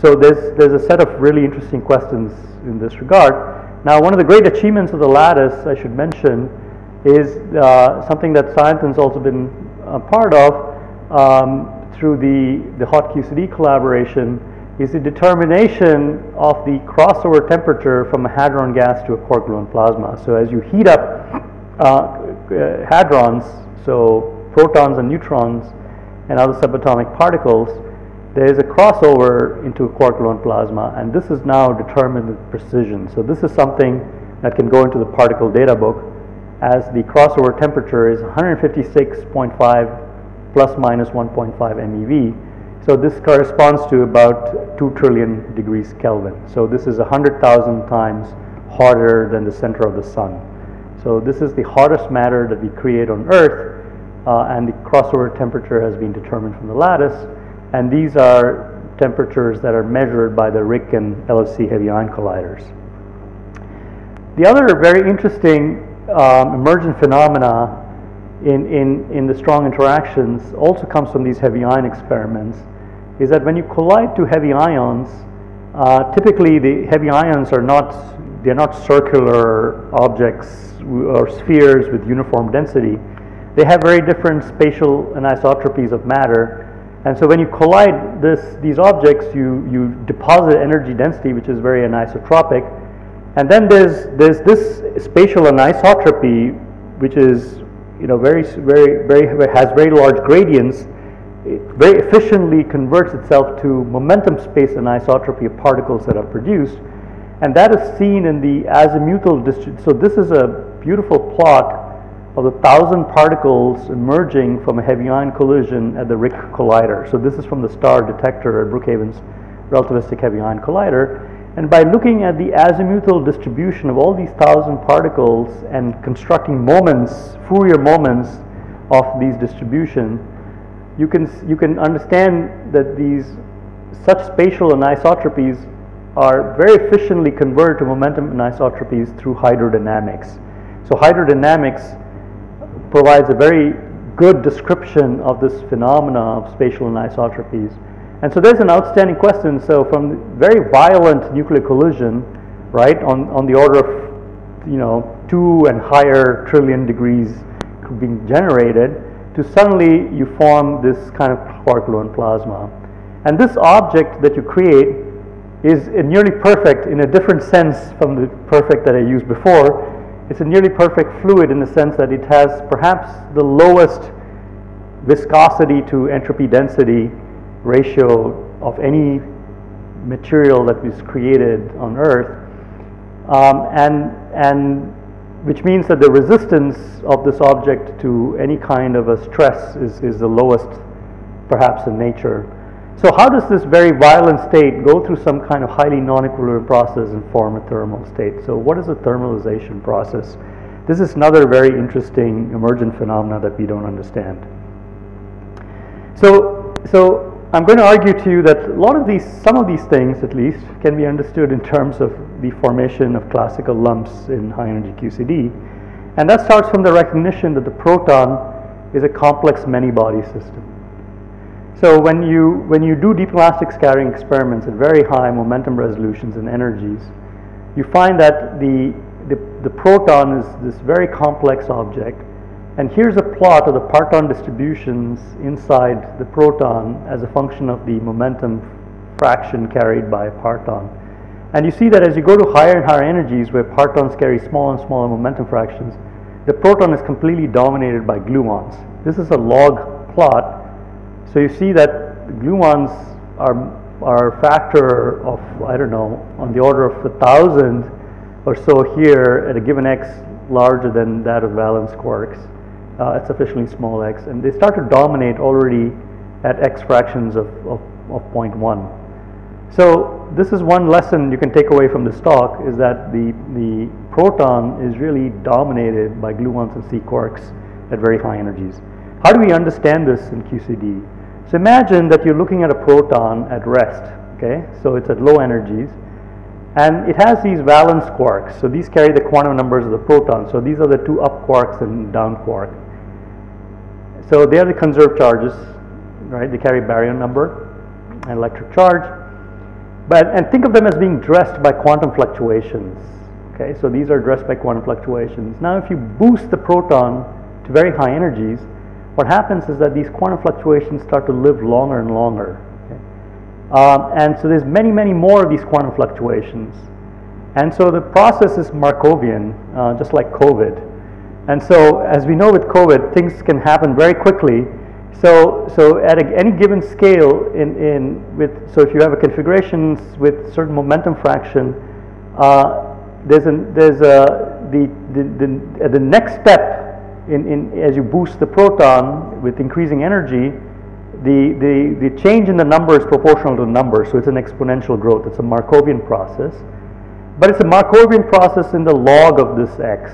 So there's, there's a set of really interesting questions in this regard. Now, one of the great achievements of the lattice, I should mention, is uh, something that Sayantan's also been a part of um, through the, the Hot QCD collaboration, is the determination of the crossover temperature from a hadron gas to a quark gluon plasma. So as you heat up uh, hadrons, so protons and neutrons and other subatomic particles, there is a crossover into a quark gluon plasma, and this is now determined with precision. So this is something that can go into the particle data book as the crossover temperature is 156.5 plus minus 1.5 MeV. So this corresponds to about 2 trillion degrees Kelvin. So this is 100,000 times hotter than the center of the sun. So this is the hottest matter that we create on Earth, uh, and the crossover temperature has been determined from the lattice. And these are temperatures that are measured by the RHIC and LHC heavy ion colliders. The other very interesting um, emergent phenomena in, in, in the strong interactions also comes from these heavy ion experiments is that when you collide two heavy ions, uh, typically the heavy ions are not they're not circular objects or spheres with uniform density. They have very different spatial anisotropies of matter. And so when you collide this, these objects, you, you deposit energy density, which is very anisotropic. And then there's, there's this spatial anisotropy, which is you know, very, very, very, has very large gradients. It very efficiently converts itself to momentum space anisotropy of particles that are produced. And that is seen in the azimuthal distribution. So this is a beautiful plot of the thousand particles emerging from a heavy ion collision at the RHIC collider. So this is from the STAR detector at Brookhaven's relativistic heavy ion collider. And by looking at the azimuthal distribution of all these thousand particles and constructing moments, Fourier moments of these distribution, you can, you can understand that these such spatial anisotropies are very efficiently converted to momentum anisotropies through hydrodynamics. So hydrodynamics provides a very good description of this phenomena of spatial anisotropies. And so there's an outstanding question. So from very violent nuclear collision, right, on, on the order of, you know, two and higher trillion degrees being generated, to suddenly you form this kind of quark-gluon plasma. And this object that you create is nearly perfect in a different sense from the perfect that I used before. It's a nearly perfect fluid in the sense that it has perhaps the lowest viscosity to entropy density ratio of any material that was created on Earth. Um, and, and which means that the resistance of this object to any kind of a stress is, is the lowest perhaps in nature. So how does this very violent state go through some kind of highly non-equilibrium process and form a thermal state? So what is a thermalization process? This is another very interesting emergent phenomena that we don't understand. So, so I'm going to argue to you that a lot of these, some of these things at least, can be understood in terms of the formation of classical lumps in high energy QCD. And that starts from the recognition that the proton is a complex many body system. So when you, when you do deep elastic scattering experiments at very high momentum resolutions and energies, you find that the, the, the proton is this very complex object. And here's a plot of the parton distributions inside the proton as a function of the momentum fraction carried by a parton. And you see that as you go to higher and higher energies where partons carry smaller and smaller momentum fractions, the proton is completely dominated by gluons. This is a log plot so you see that gluons are, are a factor of, I don't know, on the order of a thousand or so here at a given x larger than that of valence quarks uh, at sufficiently small x. And they start to dominate already at x fractions of, of, of 0.1. So this is one lesson you can take away from this talk is that the, the proton is really dominated by gluons and sea quarks at very high energies. How do we understand this in QCD? So imagine that you're looking at a proton at rest, okay? So it's at low energies. And it has these valence quarks. So these carry the quantum numbers of the proton. So these are the two up quarks and down quark. So they are the conserved charges, right? They carry baryon number and electric charge. But, and think of them as being dressed by quantum fluctuations. Okay, so these are dressed by quantum fluctuations. Now if you boost the proton to very high energies, what happens is that these quantum fluctuations start to live longer and longer. Um, and so there's many, many more of these quantum fluctuations. And so the process is Markovian, uh, just like COVID. And so as we know with COVID, things can happen very quickly. So, so at a, any given scale, in, in with, so if you have a configuration with certain momentum fraction, uh, there's, an, there's a, the, the, the, the next step in, in, as you boost the proton with increasing energy, the, the, the change in the number is proportional to the number, so it's an exponential growth. It's a Markovian process. But it's a Markovian process in the log of this x,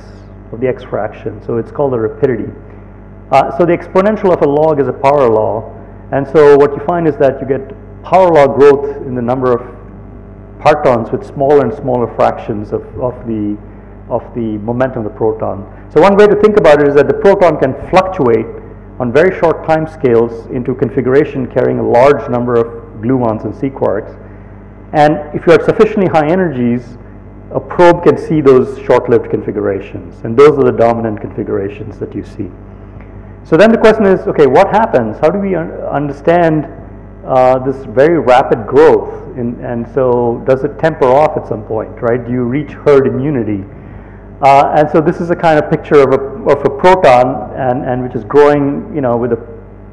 of the x fraction, so it's called the rapidity. Uh, so the exponential of a log is a power law, and so what you find is that you get power law growth in the number of partons with smaller and smaller fractions of, of the of the momentum of the proton. So one way to think about it is that the proton can fluctuate on very short time scales into configuration carrying a large number of gluons and sea quarks. And if you're at sufficiently high energies, a probe can see those short-lived configurations. And those are the dominant configurations that you see. So then the question is, okay, what happens? How do we un understand uh, this very rapid growth? In, and so does it temper off at some point, right? Do you reach herd immunity? Uh, and so this is a kind of picture of a, of a proton and, and which is growing, you know, with the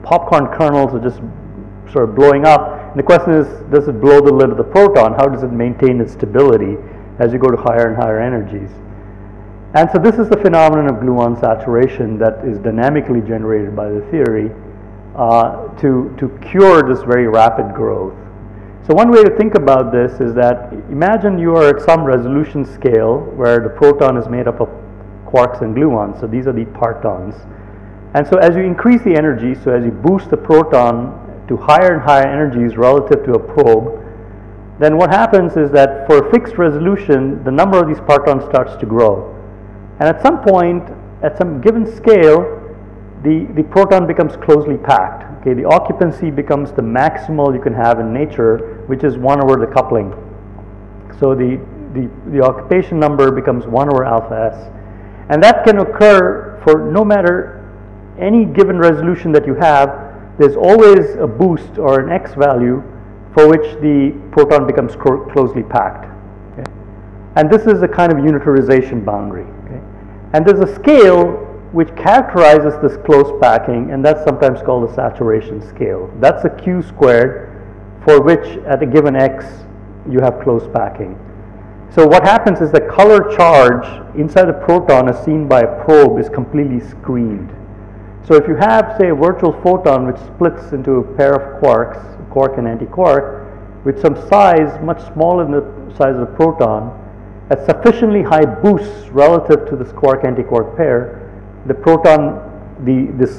popcorn kernels are just sort of blowing up. And the question is, does it blow the lid of the proton? How does it maintain its stability as you go to higher and higher energies? And so this is the phenomenon of gluon saturation that is dynamically generated by the theory uh, to, to cure this very rapid growth. So one way to think about this is that imagine you are at some resolution scale where the proton is made up of quarks and gluons. So these are the partons. And so as you increase the energy, so as you boost the proton to higher and higher energies relative to a probe, then what happens is that for a fixed resolution, the number of these partons starts to grow. And at some point, at some given scale, the, the proton becomes closely packed. Okay, the occupancy becomes the maximal you can have in nature, which is 1 over the coupling. So the, the, the occupation number becomes 1 over alpha s. And that can occur for no matter any given resolution that you have, there's always a boost or an x value for which the proton becomes closely packed. Okay? And this is a kind of unitarization boundary. Okay? And there's a scale which characterizes this close packing, and that's sometimes called the saturation scale. That's a q squared for which at a given x you have close packing. So what happens is the color charge inside the proton as seen by a probe is completely screened. So if you have, say, a virtual photon which splits into a pair of quarks, quark and antiquark, with some size much smaller than the size of the proton, at sufficiently high boosts relative to this quark-antiquark pair, the proton, the, this,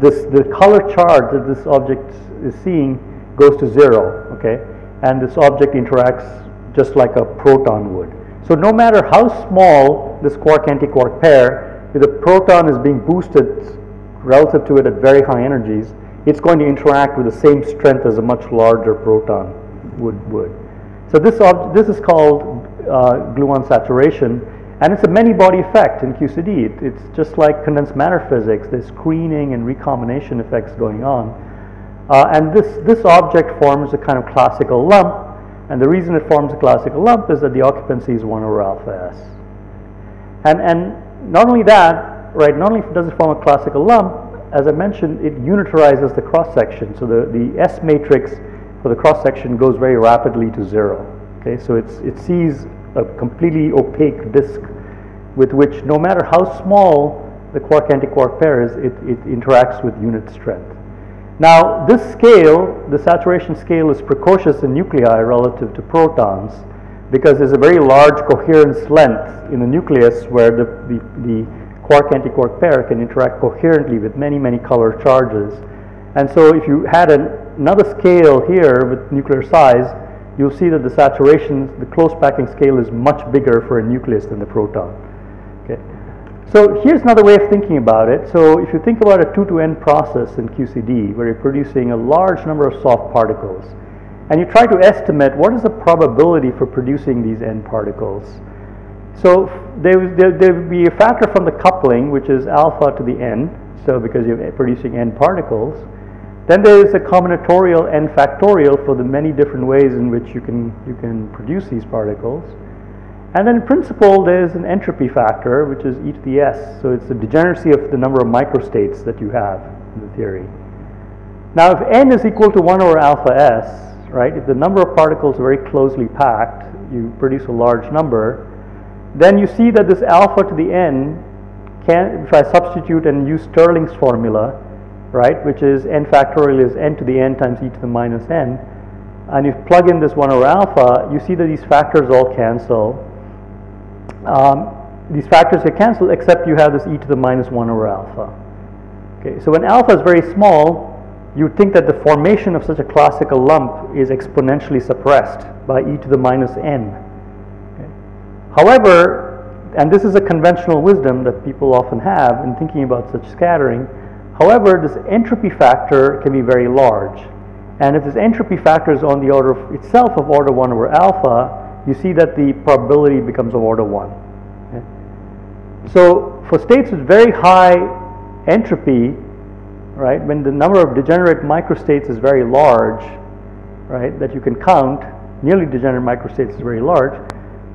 this, the color charge that this object is seeing goes to zero, okay? And this object interacts just like a proton would. So no matter how small this quark-antiquark pair, if the proton is being boosted relative to it at very high energies, it's going to interact with the same strength as a much larger proton would. would. So this, this is called uh, gluon saturation, and it's a many-body effect in QCD. It, it's just like condensed matter physics. There's screening and recombination effects going on. Uh, and this, this object forms a kind of classical lump, and the reason it forms a classical lump is that the occupancy is 1 over alpha s. And, and not only that, right, not only does it form a classical lump, as I mentioned, it unitarizes the cross-section. So the, the S matrix for the cross-section goes very rapidly to zero. Okay, so it's, it sees a completely opaque disk with which no matter how small the quark-antiquark pair is, it, it interacts with unit strength. Now, this scale, the saturation scale, is precocious in nuclei relative to protons because there's a very large coherence length in the nucleus where the, the, the quark-antiquark pair can interact coherently with many, many color charges. And so if you had an, another scale here with nuclear size, you'll see that the saturation, the close packing scale is much bigger for a nucleus than the proton. Okay. So here's another way of thinking about it. So if you think about a 2 to n process in QCD, where you're producing a large number of soft particles, and you try to estimate what is the probability for producing these n particles, so there, there, there would be a factor from the coupling, which is alpha to the n, so because you're producing n particles. Then there is a combinatorial n factorial for the many different ways in which you can, you can produce these particles. And then in principle, there's an entropy factor, which is e to the s. So it's the degeneracy of the number of microstates that you have in the theory. Now, if n is equal to 1 over alpha s, right, if the number of particles are very closely packed, you produce a large number, then you see that this alpha to the n can, if I substitute and use Stirling's formula, right, which is n factorial is n to the n times e to the minus n, and you plug in this 1 over alpha, you see that these factors all cancel. Um, these factors get canceled except you have this e to the minus 1 over alpha. Okay, so when alpha is very small, you think that the formation of such a classical lump is exponentially suppressed by e to the minus n. However, and this is a conventional wisdom that people often have in thinking about such scattering, however, this entropy factor can be very large. And if this entropy factor is on the order of itself of order 1 over alpha, you see that the probability becomes of order 1. Okay? So for states with very high entropy, right, when the number of degenerate microstates is very large, right, that you can count, nearly degenerate microstates is very large,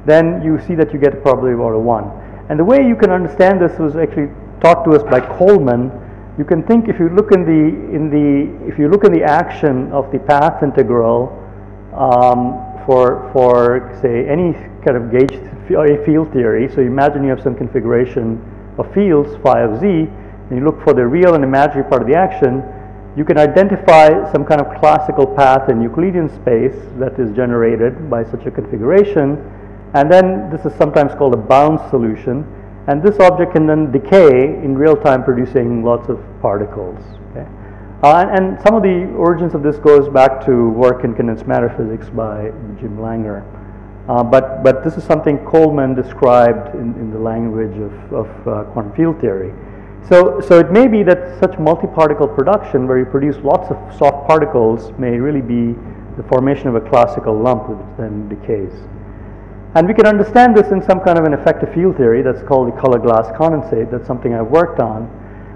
then you see that you get a probability of order 1. And the way you can understand this was actually taught to us by Coleman. You can think if you look in the, in the, if you look in the action of the path integral um, for, for, say, any kind of gauge field theory, so imagine you have some configuration of fields, phi of z, and you look for the real and imaginary part of the action, you can identify some kind of classical path in Euclidean space that is generated by such a configuration, and then this is sometimes called a bounce solution. And this object can then decay in real time producing lots of particles. Okay? Uh, and, and, some of the origins of this goes back to work in condensed matter physics by Jim Langer. Uh, but, but this is something Coleman described in, in the language of, of uh, quantum field theory. So, so it may be that such multi-particle production where you produce lots of soft particles may really be the formation of a classical lump which then decays. And we can understand this in some kind of an effective field theory that's called the color glass condensate. That's something I've worked on.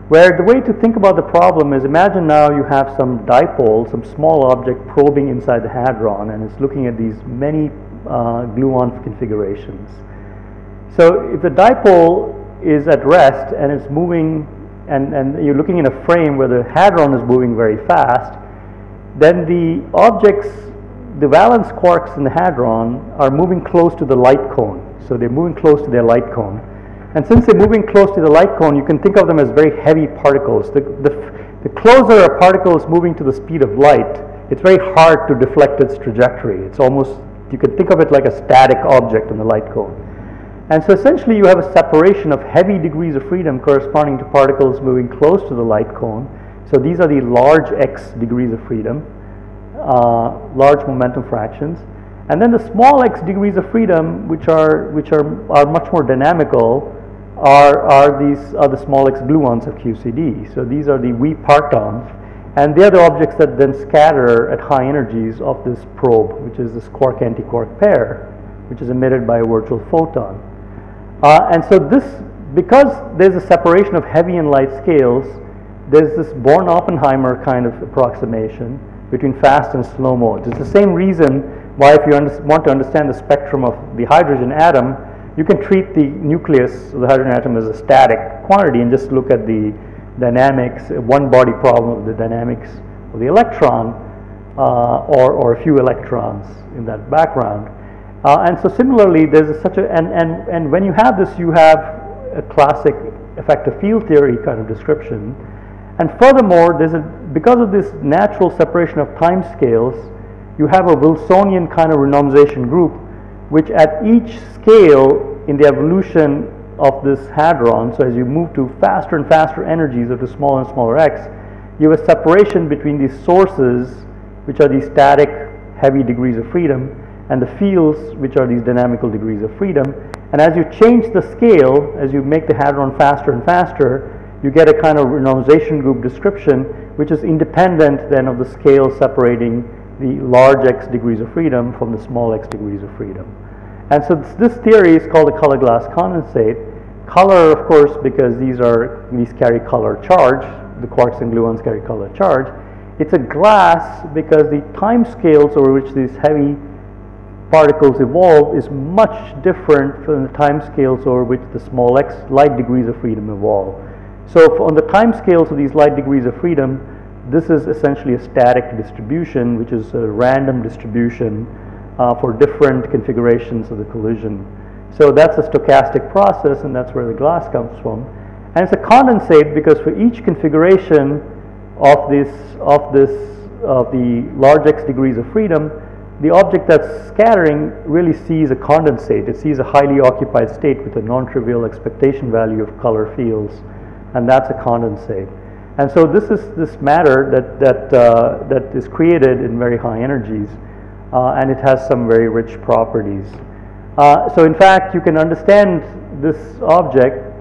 Where the way to think about the problem is imagine now you have some dipole, some small object probing inside the hadron, and it's looking at these many uh, gluon configurations. So if the dipole is at rest and it's moving, and, and you're looking in a frame where the hadron is moving very fast, then the objects, the valence quarks in the hadron are moving close to the light cone. So they're moving close to their light cone. And since they're moving close to the light cone, you can think of them as very heavy particles. The, the, the closer a particle is moving to the speed of light, it's very hard to deflect its trajectory. It's almost, you can think of it like a static object in the light cone. And so essentially you have a separation of heavy degrees of freedom corresponding to particles moving close to the light cone. So these are the large x degrees of freedom, uh, large momentum fractions. And then the small x degrees of freedom, which are, which are, are much more dynamical, are, are these are the small x gluons of QCD. So these are the wee partons, and they're the objects that then scatter at high energies of this probe, which is this quark-antiquark pair, which is emitted by a virtual photon. Uh, and so this, because there's a separation of heavy and light scales, there's this Born-Oppenheimer kind of approximation between fast and slow modes. It's the same reason why if you want to understand the spectrum of the hydrogen atom, you can treat the nucleus of the hydrogen atom as a static quantity and just look at the dynamics, one body problem of the dynamics of the electron uh, or, or a few electrons in that background. Uh, and so similarly, there's a, such a, and, and, and when you have this, you have a classic effective field theory kind of description. And furthermore, there's a, because of this natural separation of time scales, you have a Wilsonian kind of renormalization group which at each scale in the evolution of this hadron, so as you move to faster and faster energies of the smaller and smaller x, you have a separation between these sources, which are these static heavy degrees of freedom, and the fields, which are these dynamical degrees of freedom. And as you change the scale, as you make the hadron faster and faster, you get a kind of renormalization group description, which is independent then of the scale separating the large x degrees of freedom from the small x degrees of freedom. And so this theory is called the color glass condensate. Color, of course, because these are these carry color charge. The quarks and gluons carry color charge. It's a glass because the time scales over which these heavy particles evolve is much different from the time scales over which the small x light degrees of freedom evolve. So on the time scales of these light degrees of freedom, this is essentially a static distribution, which is a random distribution uh, for different configurations of the collision. So that's a stochastic process, and that's where the glass comes from. And it's a condensate because for each configuration of this of this of the large x degrees of freedom, the object that's scattering really sees a condensate. It sees a highly occupied state with a non-trivial expectation value of color fields, and that's a condensate. And so this is this matter that that uh, that is created in very high energies uh, and it has some very rich properties. Uh, so in fact, you can understand this object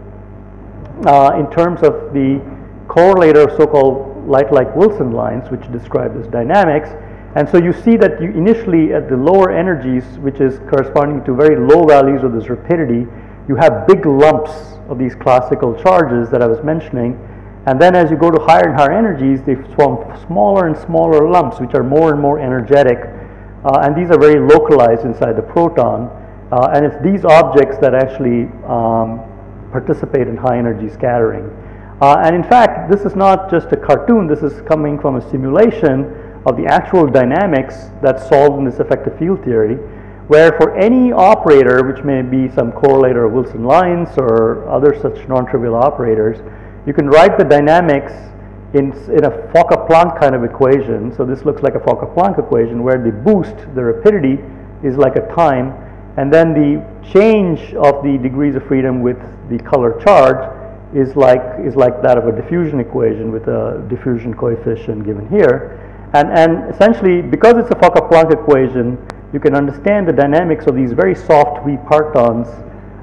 uh, in terms of the correlator of so-called light-like Wilson lines, which describe this dynamics. And so you see that you initially at the lower energies, which is corresponding to very low values of this rapidity, you have big lumps of these classical charges that I was mentioning. And then as you go to higher and higher energies, they form smaller and smaller lumps, which are more and more energetic uh, and these are very localized inside the proton. Uh, and it's these objects that actually um, participate in high energy scattering. Uh, and in fact, this is not just a cartoon, this is coming from a simulation of the actual dynamics that's solved in this effective field theory, where for any operator, which may be some correlator of Wilson lines or other such non-trivial operators, you can write the dynamics in, in a Fokker-Planck kind of equation, so this looks like a Fokker-Planck equation where the boost, the rapidity, is like a time, and then the change of the degrees of freedom with the color charge is like, is like that of a diffusion equation with a diffusion coefficient given here. And, and essentially, because it's a Fokker-Planck equation, you can understand the dynamics of these very soft wee partons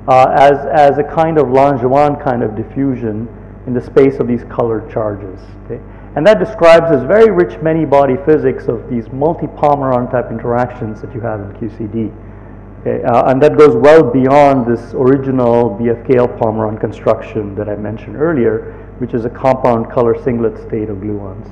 uh, as, as a kind of Langevin kind of diffusion in the space of these colored charges. Okay? And that describes this very rich many-body physics of these multi-Pomeron type interactions that you have in QCD. Okay? Uh, and that goes well beyond this original BFKL Pomeron construction that I mentioned earlier, which is a compound color singlet state of gluons.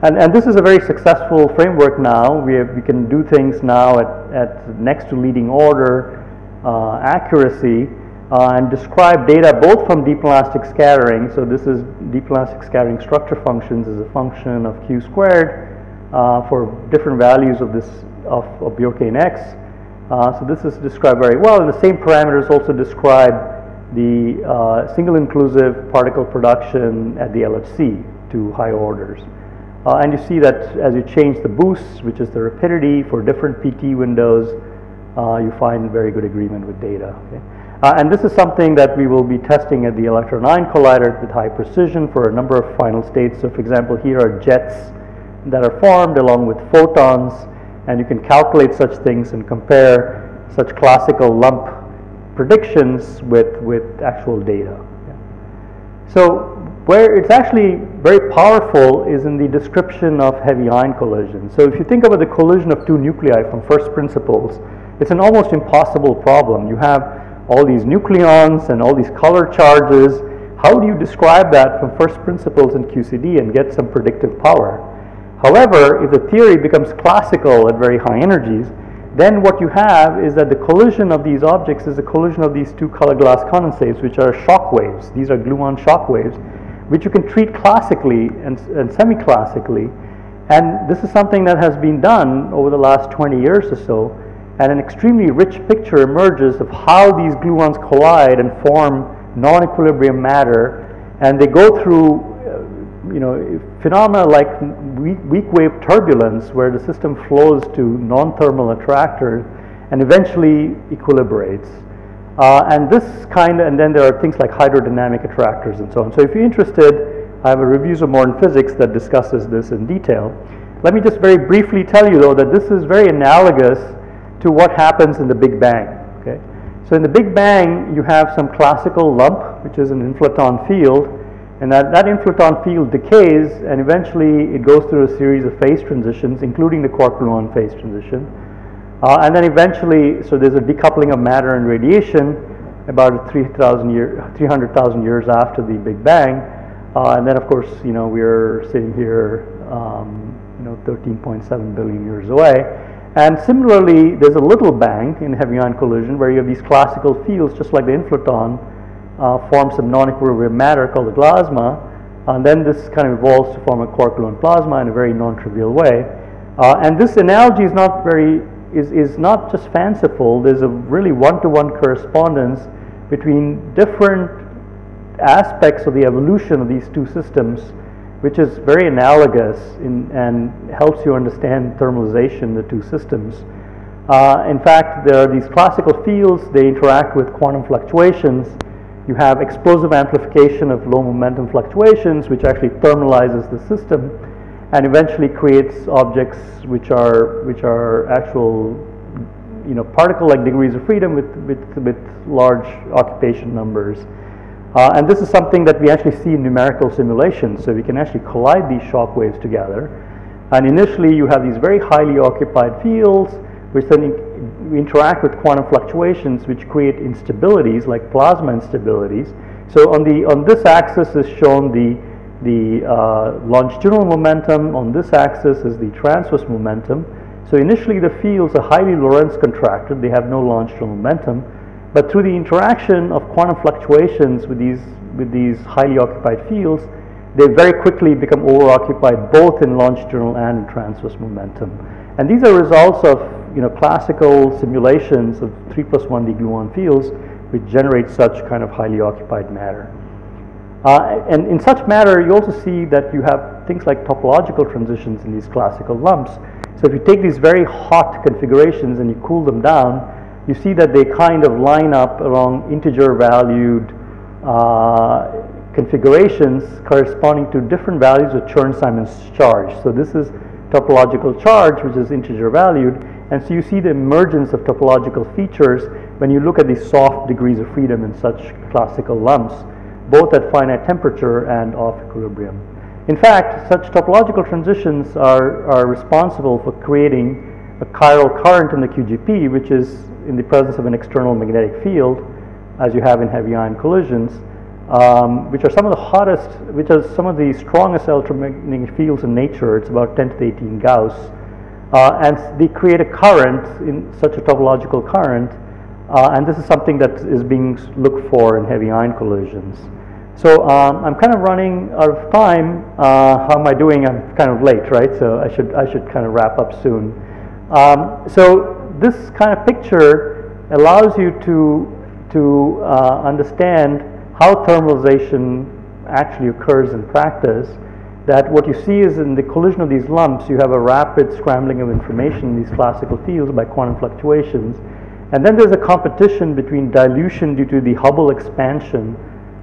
And, and this is a very successful framework now. We, have, we can do things now at, at next to leading order uh, accuracy uh, and describe data both from deep elastic scattering. So this is deep elastic scattering structure functions as a function of q squared uh, for different values of this of, of Bjorken x. Uh, so this is described very well, and the same parameters also describe the uh, single inclusive particle production at the LHC to high orders. Uh, and you see that as you change the boosts, which is the rapidity for different PT windows, uh, you find very good agreement with data. Okay? Uh, and this is something that we will be testing at the electron ion collider with high precision for a number of final states. So for example, here are jets that are formed along with photons, and you can calculate such things and compare such classical lump predictions with, with actual data. So where it's actually very powerful is in the description of heavy ion collision. So if you think about the collision of two nuclei from first principles, it's an almost impossible problem. You have all these nucleons and all these color charges. How do you describe that from first principles in QCD and get some predictive power? However, if the theory becomes classical at very high energies, then what you have is that the collision of these objects is a collision of these two color glass condensates, which are shock waves. These are gluon shock waves which you can treat classically and, and semi-classically. And this is something that has been done over the last 20 years or so, and an extremely rich picture emerges of how these gluons collide and form non-equilibrium matter, and they go through uh, you know, phenomena like weak, weak wave turbulence where the system flows to non-thermal attractors and eventually equilibrates. Uh, and this kind of, and then there are things like hydrodynamic attractors and so on. So if you're interested, I have a reviews of modern physics that discusses this in detail. Let me just very briefly tell you though that this is very analogous to what happens in the Big Bang. Okay? So in the Big Bang, you have some classical lump, which is an inflaton field, and that, that inflaton field decays, and eventually it goes through a series of phase transitions, including the quark-gluon phase transition. Uh, and then eventually, so there's a decoupling of matter and radiation about 3,000 year, 300,000 years after the Big Bang. Uh, and then, of course, you know, we're sitting here, um, you know, 13.7 billion years away. And similarly, there's a little bang in heavy ion collision where you have these classical fields, just like the inflaton, uh, form some non-equilibrium matter called the glasma. And then this kind of evolves to form a quark-gluon plasma in a very non-trivial way. Uh, and this analogy is not very is, is not just fanciful, there's a really one-to-one correspondence between different aspects of the evolution of these two systems, which is very analogous in, and helps you understand thermalization the two systems. Uh, in fact, there are these classical fields, they interact with quantum fluctuations. You have explosive amplification of low momentum fluctuations, which actually thermalizes the system and eventually creates objects which are which are actual you know particle-like degrees of freedom with with, with large occupation numbers. Uh, and this is something that we actually see in numerical simulations. So we can actually collide these shock waves together. And initially you have these very highly occupied fields which then in interact with quantum fluctuations which create instabilities like plasma instabilities. So on the on this axis is shown the the uh, longitudinal momentum on this axis is the transverse momentum. So initially the fields are highly Lorentz contracted, they have no longitudinal momentum, but through the interaction of quantum fluctuations with these, with these highly occupied fields, they very quickly become overoccupied both in longitudinal and in transverse momentum. And these are results of you know, classical simulations of 3 plus 1D gluon fields which generate such kind of highly occupied matter. Uh, and in such matter, you also see that you have things like topological transitions in these classical lumps. So if you take these very hot configurations and you cool them down, you see that they kind of line up along integer valued uh, configurations corresponding to different values of Chern-Simons charge. So this is topological charge, which is integer valued. And so you see the emergence of topological features when you look at these soft degrees of freedom in such classical lumps. Both at finite temperature and off equilibrium. In fact, such topological transitions are, are responsible for creating a chiral current in the QGP, which is in the presence of an external magnetic field, as you have in heavy ion collisions, um, which are some of the hottest, which are some of the strongest electromagnetic fields in nature. It's about 10 to the 18 Gauss. Uh, and they create a current in such a topological current, uh, and this is something that is being looked for in heavy ion collisions. So um, I'm kind of running out of time. Uh, how am I doing? I'm kind of late, right? So I should I should kind of wrap up soon. Um, so this kind of picture allows you to to uh, understand how thermalization actually occurs in practice that what you see is in the collision of these lumps, you have a rapid scrambling of information in these classical fields by quantum fluctuations. And then there's a competition between dilution due to the Hubble expansion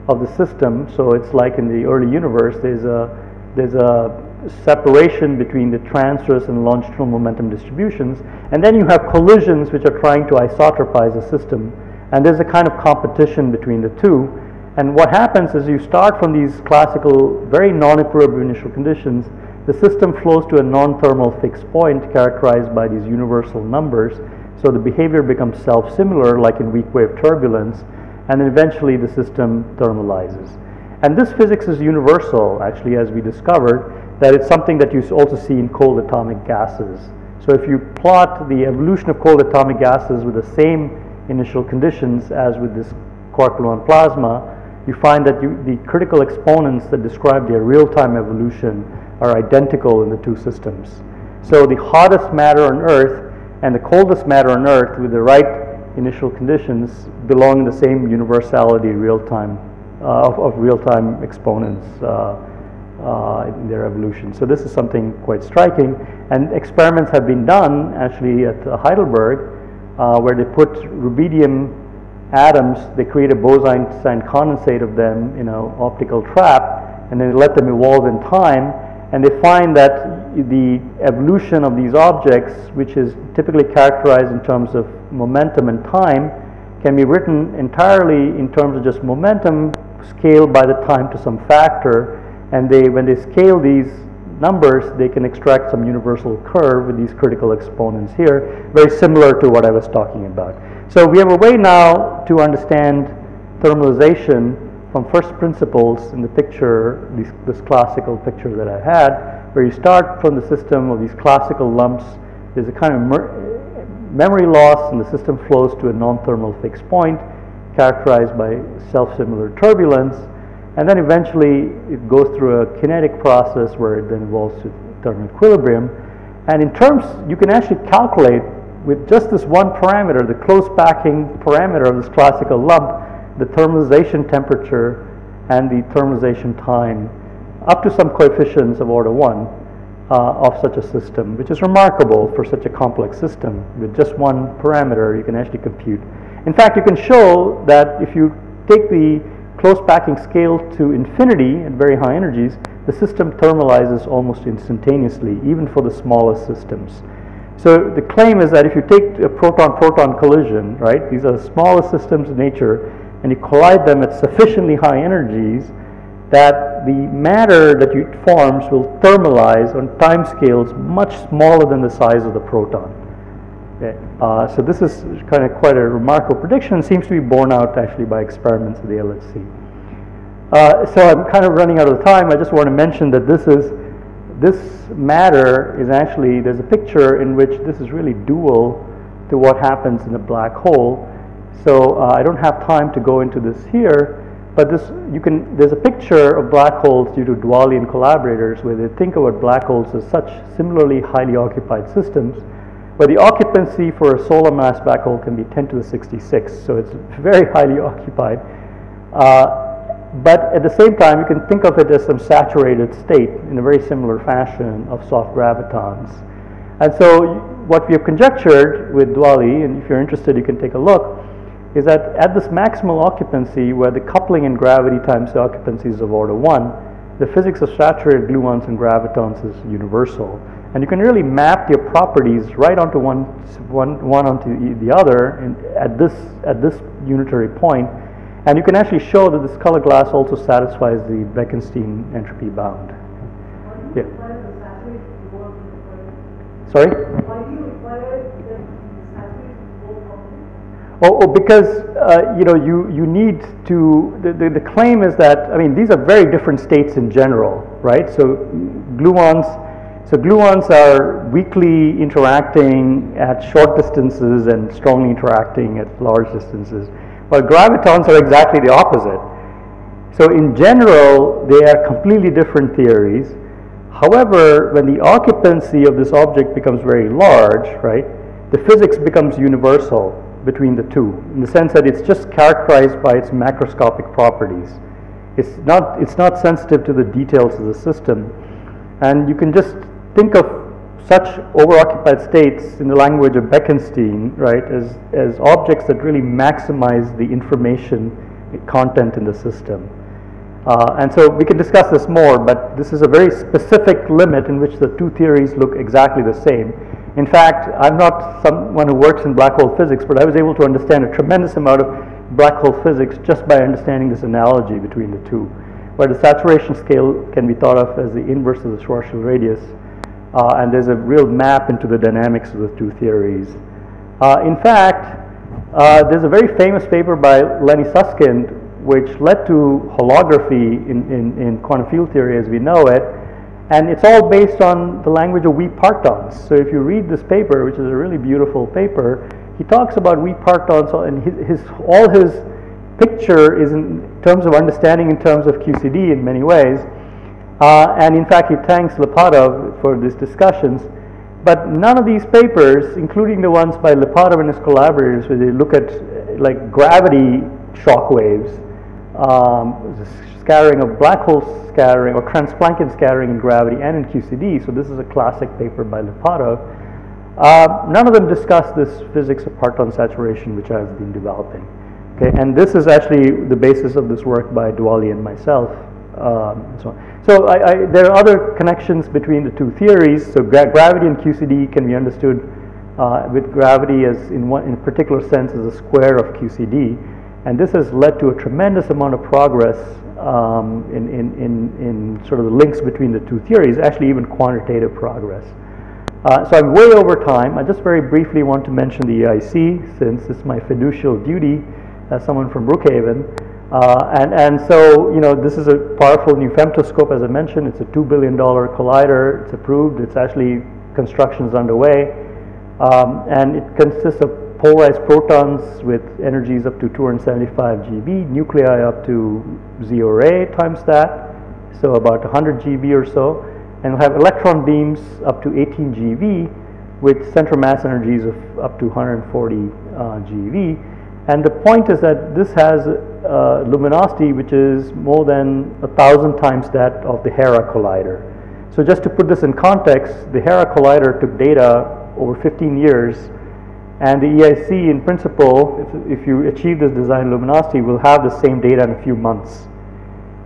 of the system. So it's like in the early universe, there's a, there's a separation between the transverse and longitudinal momentum distributions. And then you have collisions which are trying to isotropize the system. And there's a kind of competition between the two. And what happens is you start from these classical, very non-equilibrium initial conditions, the system flows to a non-thermal fixed point characterized by these universal numbers. So the behavior becomes self-similar like in weak wave turbulence, and eventually the system thermalizes. And this physics is universal, actually, as we discovered, that it's something that you also see in cold atomic gases. So if you plot the evolution of cold atomic gases with the same initial conditions as with this quark gluon plasma, you find that you, the critical exponents that describe their real-time evolution are identical in the two systems. So the hottest matter on Earth and the coldest matter on Earth with the right initial conditions belong in the same universality real-time uh, of, of real-time exponents uh, uh, in their evolution. So this is something quite striking. And experiments have been done actually at Heidelberg uh, where they put rubidium atoms, they create a Bose-Einstein condensate of them in an optical trap, and then let them evolve in time, and they find that the evolution of these objects, which is typically characterized in terms of momentum and time, can be written entirely in terms of just momentum scaled by the time to some factor, and they, when they scale these numbers, they can extract some universal curve with these critical exponents here, very similar to what I was talking about. So we have a way now to understand thermalization from first principles in the picture, this, this classical picture that I had, where you start from the system of these classical lumps. There's a kind of memory loss, and the system flows to a non-thermal fixed point characterized by self-similar turbulence. And then eventually it goes through a kinetic process where it then evolves to thermal equilibrium. And in terms, you can actually calculate with just this one parameter, the close packing parameter of this classical lump, the thermalization temperature and the thermalization time up to some coefficients of order 1 uh, of such a system, which is remarkable for such a complex system. With just one parameter, you can actually compute. In fact, you can show that if you take the close packing scale to infinity at very high energies, the system thermalizes almost instantaneously, even for the smallest systems. So the claim is that if you take a proton-proton collision, right, these are the smallest systems in nature, and you collide them at sufficiently high energies, that the matter that it forms will thermalize on time scales much smaller than the size of the proton. Okay. Uh, so this is kind of quite a remarkable prediction. Seems to be borne out actually by experiments at the LHC. Uh, so I'm kind of running out of time. I just want to mention that this is this matter is actually, there's a picture in which this is really dual to what happens in a black hole. So uh, I don't have time to go into this here, but this, you can, there's a picture of black holes due to Dvali and collaborators where they think about black holes as such similarly highly occupied systems, where the occupancy for a solar mass black hole can be 10 to the 66, so it's very highly occupied. Uh, but at the same time, you can think of it as some saturated state in a very similar fashion of soft gravitons. And so what we have conjectured with Dvali, and if you're interested, you can take a look, is that at this maximal occupancy, where the coupling in gravity times the occupancy is of order 1, the physics of saturated gluons and gravitons is universal. And you can really map their properties right onto one, one, one onto the other at, this, at this unitary point And you can actually show that this color glass also satisfies the Bekenstein entropy bound. Yeah. Sorry? Oh, oh, because uh, you know you, you need to the, the, the, claim is that I mean these are very different states in general, right? So gluons so gluons are weakly interacting at short distances and strongly interacting at large distances, while gravitons are exactly the opposite. So in general, they are completely different theories. However, when the occupancy of this object becomes very large, right, the physics becomes universal between the two in the sense that it's just characterized by its macroscopic properties. It's not, it's not sensitive to the details of the system. And you can just think of such overoccupied states in the language of Bekenstein, right, as, as objects that really maximize the information content in the system. Uh, and so we can discuss this more, but this is a very specific limit in which the two theories look exactly the same. In fact, I'm not someone who works in black hole physics, but I was able to understand a tremendous amount of black hole physics just by understanding this analogy between the two, where the saturation scale can be thought of as the inverse of the Schwarzschild radius, uh, and there's a real map into the dynamics of the two theories. Uh, in fact, uh, there's a very famous paper by Lenny Susskind which led to holography in, in, in quantum field theory as we know it, and it's all based on the language of wee partons. So if you read this paper, which is a really beautiful paper, he talks about wee partons and his, his, all his picture is in terms of understanding in terms of QCD in many ways. Uh, and in fact, he thanks Lipatov for these discussions. But none of these papers, including the ones by Lipatov and his collaborators, where they look at like gravity shock waves, um, scattering of black hole scattering or trans-Planckian scattering in gravity and in QCD. So this is a classic paper by Lipatov. Uh, none of them discuss this physics of parton saturation, which I've been developing. Okay, and this is actually the basis of this work by Dvali and myself. Um, and so so I, I, there are other connections between the two theories. So gra gravity and QCD can be understood uh, with gravity as in one in a particular sense as a square of QCD. And this has led to a tremendous amount of progress um, in, in, in, in, sort of the links between the two theories, actually even quantitative progress. Uh, so I'm way over time. I just very briefly want to mention the EIC since it's my fiducial duty as someone from Brookhaven. Uh, and, and so, you know, this is a powerful new femtoscope, as I mentioned. It's a $2 billion collider. It's approved. It's actually, construction is underway. Um, and it consists of polarized protons with energies up to 275 GeV, nuclei up to Z or A times that, so about 100 GeV or so, and we'll have electron beams up to 18 GeV with central mass energies of up to 140 uh, GeV. And the point is that this has uh, luminosity which is more than a thousand times that of the HERA collider. So just to put this in context, the HERA collider took data over 15 years and the EIC, in principle, if, if you achieve this design luminosity, will have the same data in a few months.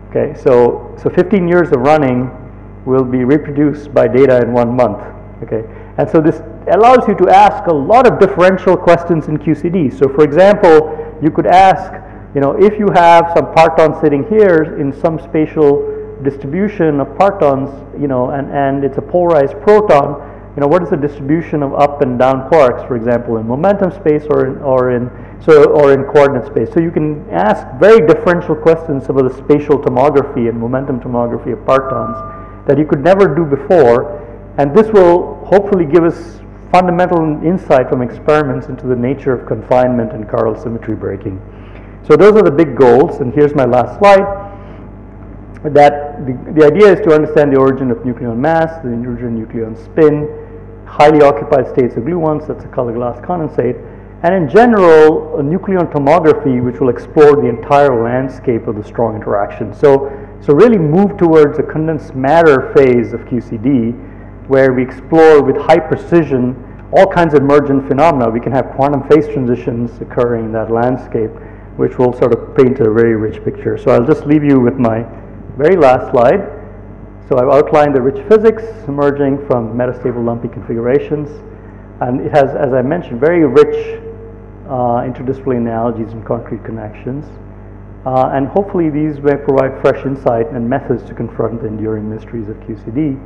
Okay, so, so 15 years of running will be reproduced by data in one month. Okay, and so this allows you to ask a lot of differential questions in QCD. So for example, you could ask, you know, if you have some parton sitting here in some spatial distribution of partons, you know, and, and it's a polarized proton, you know, what is the distribution of up and down quarks, for example, in momentum space or in, or in, so, or in coordinate space. So you can ask very differential questions about the spatial tomography and momentum tomography of partons that you could never do before. And this will hopefully give us fundamental insight from experiments into the nature of confinement and chiral symmetry breaking. So those are the big goals, and here's my last slide that the, the idea is to understand the origin of nucleon mass, the origin of nucleon spin, highly occupied states of gluons, that's a color glass condensate, and in general, a nucleon tomography which will explore the entire landscape of the strong interaction. So, so really move towards a condensed matter phase of QCD where we explore with high precision all kinds of emergent phenomena. We can have quantum phase transitions occurring in that landscape, which will sort of paint a very rich picture. So I'll just leave you with my very last slide. So I've outlined the rich physics emerging from metastable lumpy configurations. And it has, as I mentioned, very rich uh, interdisciplinary analogies and concrete connections. Uh, and hopefully these may provide fresh insight and methods to confront the enduring mysteries of QCD.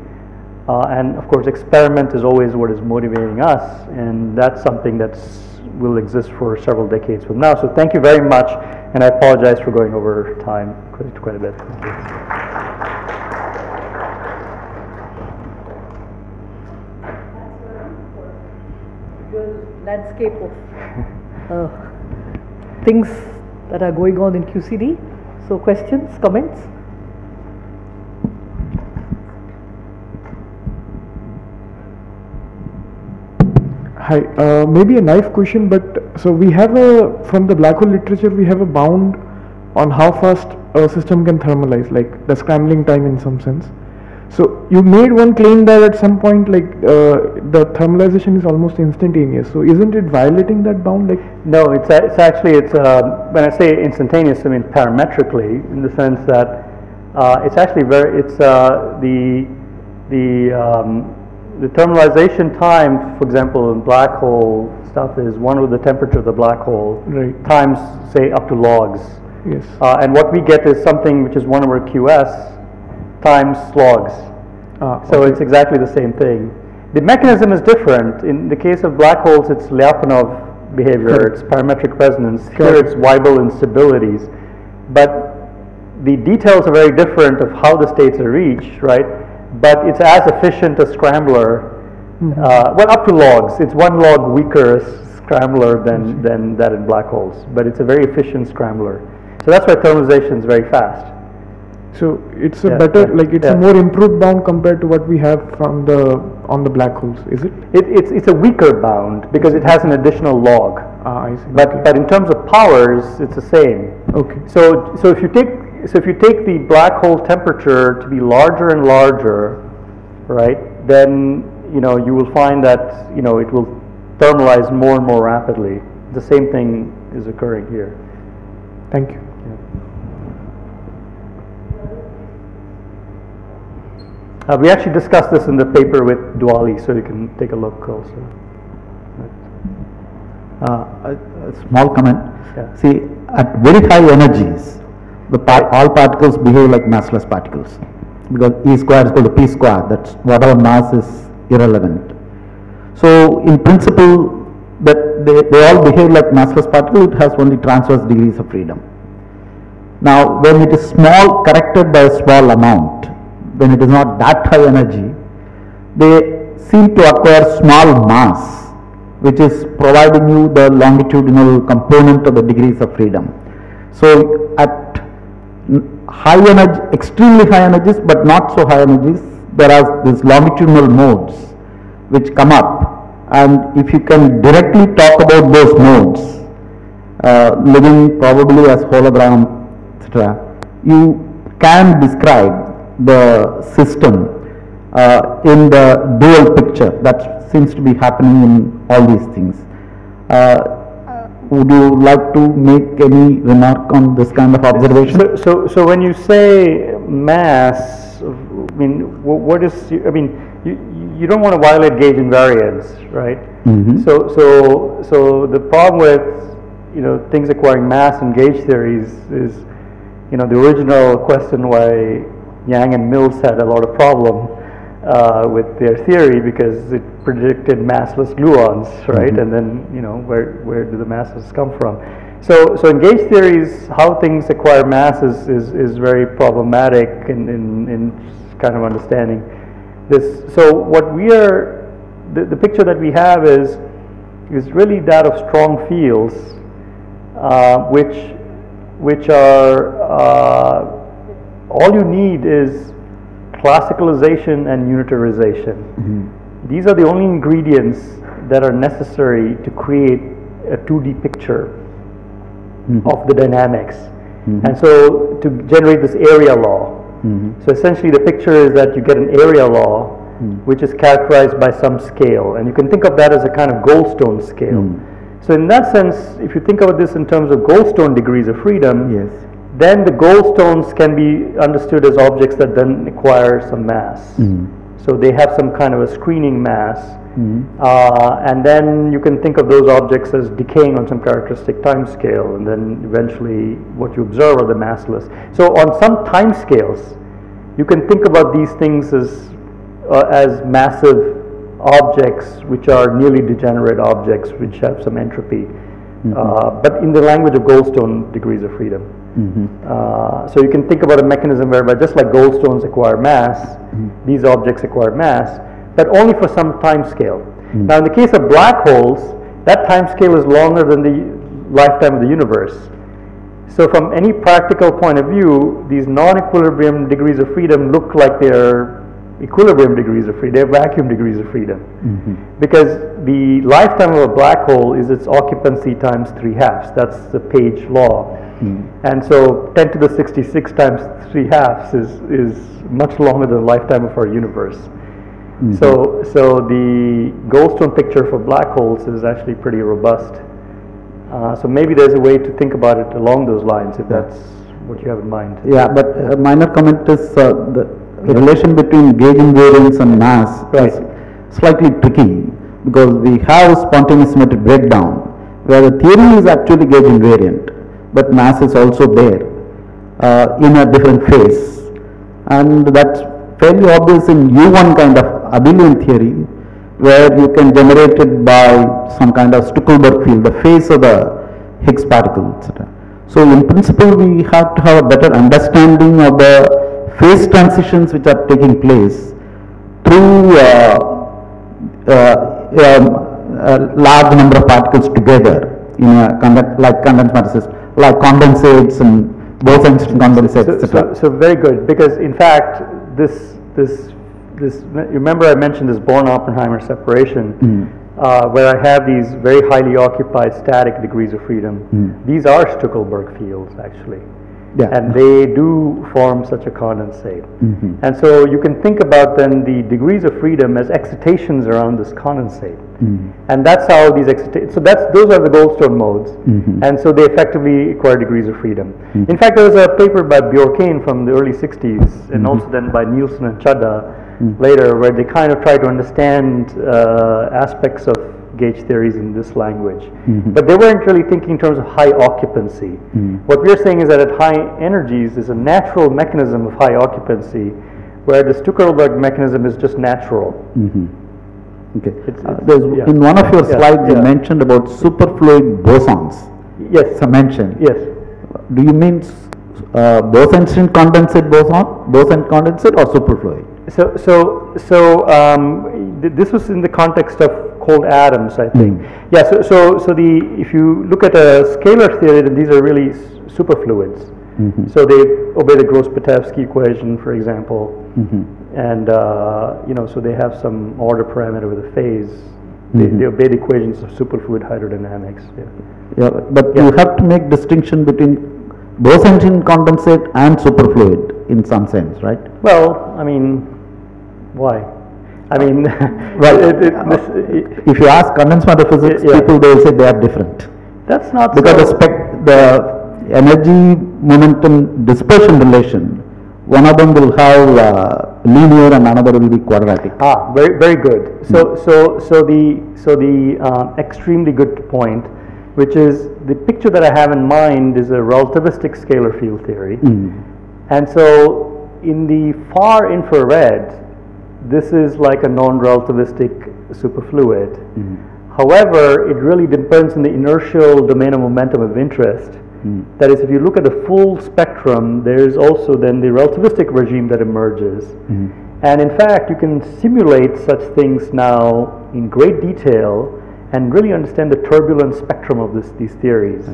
Uh, and of course, experiment is always what is motivating us, and that's something that will exist for several decades from now. So thank you very much, and I apologize for going over time quite, quite a bit. Landscape of uh, things that are going on in QCD. So questions, comments? Hi, uh, maybe a naive question, but so we have a, from the black hole literature, we have a bound on how fast a system can thermalize, like the scrambling time in some sense. So you made one claim that at some point, like uh, the thermalization is almost instantaneous. So isn't it violating that bound? Like no, it's a, it's actually it's uh, when I say instantaneous, I mean parametrically in the sense that uh, it's actually very it's uh, the the um, the thermalization time, for example, in black hole stuff is one with the temperature of the black hole right. times say up to logs. Yes. Uh, and what we get is something which is one over QS times logs. Ah, so okay. it's exactly the same thing. The mechanism is different. In the case of black holes, it's Lyapunov behavior, Correct. it's parametric resonance. Here it's Weibel instabilities. But the details are very different of how the states are reached, right? But it's as efficient a scrambler. Mhm. Uh, well, up to logs. It's one log weaker scrambler than, than that in black holes. But it's a very efficient scrambler. So that's why thermalization is very fast. So it's a Yeah, better, yeah, like it's yeah. a more improved bound compared to what we have from the on the black holes, is it? It, it's, it's a weaker bound because it has an additional log. Ah, I see. But, okay. but in terms of powers, it's the same. okay. So, so if you take, so if you take the black hole temperature to be larger and larger, right, then, you know, you will find that, you know, it will thermalize more and more rapidly. The same thing is occurring here. Thank you. Uh, we actually discussed this in the paper with Dvali, so you can take a look also. Uh, a, a small comment. Yeah. See, at very high energies, the par- all particles behave like massless particles because E square is equal to P square. That's whatever mass is irrelevant. So, in principle, that they, they all behave like massless particles. It has only transverse degrees of freedom. Now, when it is small, corrected by a small amount, when it is not that high energy, they seem to acquire small mass, which is providing you the longitudinal component of the degrees of freedom. So, at high energy, extremely high energies, but not so high energies, there are these longitudinal modes which come up. And if you can directly talk about those modes, uh, living probably as hologram, etc., you can describe the system uh, in the dual picture that seems to be happening in all these things. Uh, would you like to make any remark on this kind of observation? So, so, so when you say mass, I mean, what is, I mean, you, you don't want to violate gauge invariance, right? Mhm. So, so, so the problem with, you know, things acquiring mass in gauge theories is, you know, the original question why Yang and Mills had a lot of problem uh, with their theory because it predicted massless gluons, right? Mhm. And then, you know, where, where do the masses come from? So, so in gauge theories, how things acquire mass is, is, is very problematic in, in, in kind of understanding this. So what we are, the, the picture that we have is, is really that of strong fields, uh, which, which are, uh, all you need is classicalization and unitarization. Mm-hmm. These are the only ingredients that are necessary to create a 2D picture mm-hmm. of the dynamics. Mm-hmm. And so to generate this area law. So essentially the picture is that you get an area law which is characterized by some scale. And you can think of that as a kind of goldstone scale. So in that sense, if you think about this in terms of goldstone degrees of freedom, Yes. Then the goldstones can be understood as objects that then acquire some mass. So they have some kind of a screening mass Uh, and then you can think of those objects as decaying on some characteristic time scale, and then eventually what you observe are the massless. So on some time scales, you can think about these things as, uh, as massive objects which are nearly degenerate objects which have some entropy. Uh, but in the language of Goldstone, degrees of freedom. Uh, so you can think about a mechanism whereby just like goldstones acquire mass, these objects acquire mass, but only for some time scale. Now, in the case of black holes, that time scale is longer than the lifetime of the universe. So from any practical point of view, these non-equilibrium degrees of freedom look like they're equilibrium degrees of freedom, they're vacuum degrees of freedom. Because the lifetime of a black hole is its occupancy times 3 halves. That's the Page law. And so 10 to the 66 times 3 halves is, is much longer than the lifetime of our universe. So, so the Goldstone picture for black holes is actually pretty robust. Uh, so maybe there's a way to think about it along those lines, if that's what you have in mind. Yeah, but a minor comment is uh, the relation between gauge invariance and mass is slightly tricky because we have spontaneous symmetric breakdown where the theory is actually gauge invariant, but mass is also there uh, in a different phase. And that's fairly obvious in U1 kind of abelian theory where you can generate it by some kind of Stuckelberg field, the phase of the Higgs particle, etc. So in principle, we have to have a better understanding of the phase transitions which are taking place through uh, uh, um, a large number of particles together in a conduct, like condensed matter system, like condensates and Bose-Einstein condensates, So, so, etc. so very good, because in fact, this, this, this, you remember I mentioned this Born-Oppenheimer separation, uh, where I have these very highly occupied static degrees of freedom. These are Stuckelberg fields, actually. Yeah. And they do form such a condensate. Mm-hmm. And so you can think about then the degrees of freedom as excitations around this condensate. Mm-hmm. And that's how these excitations, so that's, those are the Goldstone modes. Mm-hmm. And so they effectively acquire degrees of freedom. In fact, there was a paper by Bjorken from the early 60s, and also then by Nielsen and Chadha later, where they kind of try to understand uh, aspects of gauge theories in this language. But they weren't really thinking in terms of high occupancy. What we're saying is that at high energies, there's a natural mechanism of high occupancy, where the Stuckelberg mechanism is just natural. Okay. It's- Uh, it's- there's, yeah. in one of your Yeah, slides, you yeah. mentioned about superfluid bosons. Yes, mention. yes. Do you mean uh, Bose-Einstein condensate boson, Bose condensate or superfluid? So, so, so um, th- this was in the context of cold atoms, I think. Mm. Yeah. So, so, so the if you look at a scalar theory, then these are really superfluids. Mm-hmm. So they obey the Gross-Pitaevskii equation, for example, mm-hmm. and uh, you know, so they have some order parameter with a phase. They, mm-hmm. they obey the equations of superfluid hydrodynamics. Yeah. Yeah, but you have to make distinction between Bose-Einstein condensate and superfluid in some sense, right? Well, I mean, why? I mean, Well, it, it, this, it, If you ask condensed matter physics, Yeah. people they will say they are different. that's not Because the so- spec, the energy momentum dispersion relation, one of them will have uh, linear and another will be quadratic. Ah, very, very good. So, so, so the, so the um, extremely good point, which is the picture that I have in mind is a relativistic scalar field theory. And so in the far infrared, this is like a non-relativistic superfluid. Mm-hmm. However, it really depends on the inertial domain of momentum of interest. Mm-hmm. That is, if you look at the full spectrum, there is also then the relativistic regime that emerges. Mm-hmm. And in fact, you can simulate such things now in great detail and really understand the turbulent spectrum of this, these theories.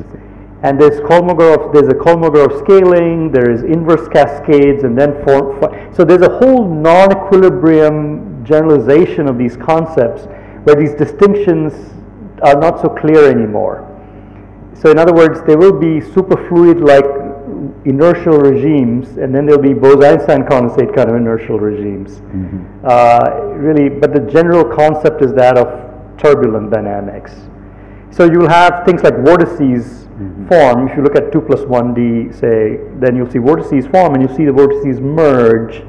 And there's Kolmogorov, there's a Kolmogorov scaling, there is inverse cascades, and then for, for- so there's a whole non-equilibrium generalization of these concepts where these distinctions are not so clear anymore. So in other words, there will be superfluid like inertial regimes, and then there'll be Bose-Einstein condensate kind of inertial regimes. Uh, really, but the general concept is that of turbulent dynamics. So you'll have things like vortices form. If you look at 2 plus 1d, say, then you'll see vortices form, and you'll see the vortices merge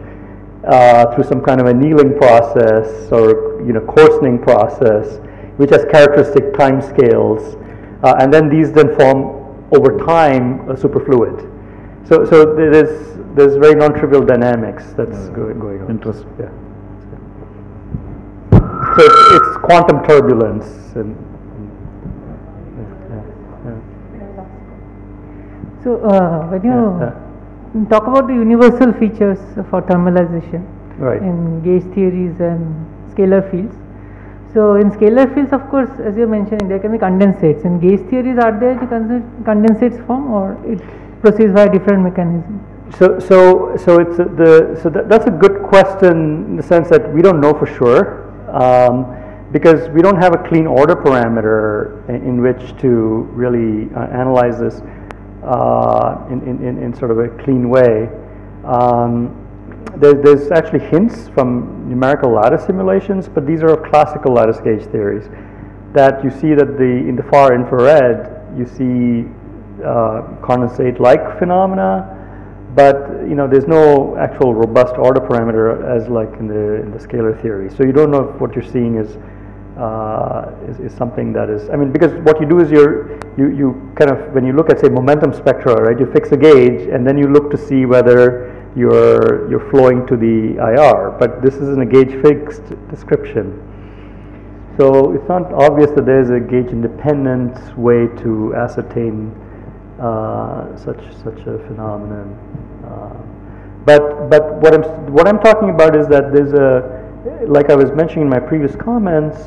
uh, through some kind of annealing process or you know coarsening process, which has characteristic time scales, uh, and then these then form over time a superfluid. So, so there's there's very non-trivial dynamics that's go- going on. Interesting. Yeah. So it's, it's quantum turbulence and. So, uh, when you yeah, talk about the universal features for thermalization Right. in gauge theories and scalar fields, so in scalar fields, of course, as you're mentioning, there can be condensates. In gauge theories, are there the condensates form or it proceeds by a different mechanism? So, so, so it's a- the, so that, that's a good question in the sense that we don't know for sure. Um, because we don't have a clean order parameter in, in which to really uh, analyze this uh, in, in, in, sort of a clean way. Um, there, there's actually hints from numerical lattice simulations, but these are of classical lattice gauge theories. That you see that the in the far infrared you see uh, condensate-like phenomena, but you know there's no actual robust order parameter as like in the in the scalar theory. So you don't know if what you're seeing is uh, is, is something that is. I mean, because what you do is you're you you kind of when you look at say momentum spectra, right? You fix a gauge and then you look to see whether you're you're flowing to the IR. But this isn't a gauge fixed description. So it's not obvious that there's a gauge independent way to ascertain uh, such such a phenomenon. Uh, but but what I'm what I'm talking about is that there's a like I was mentioning in my previous comments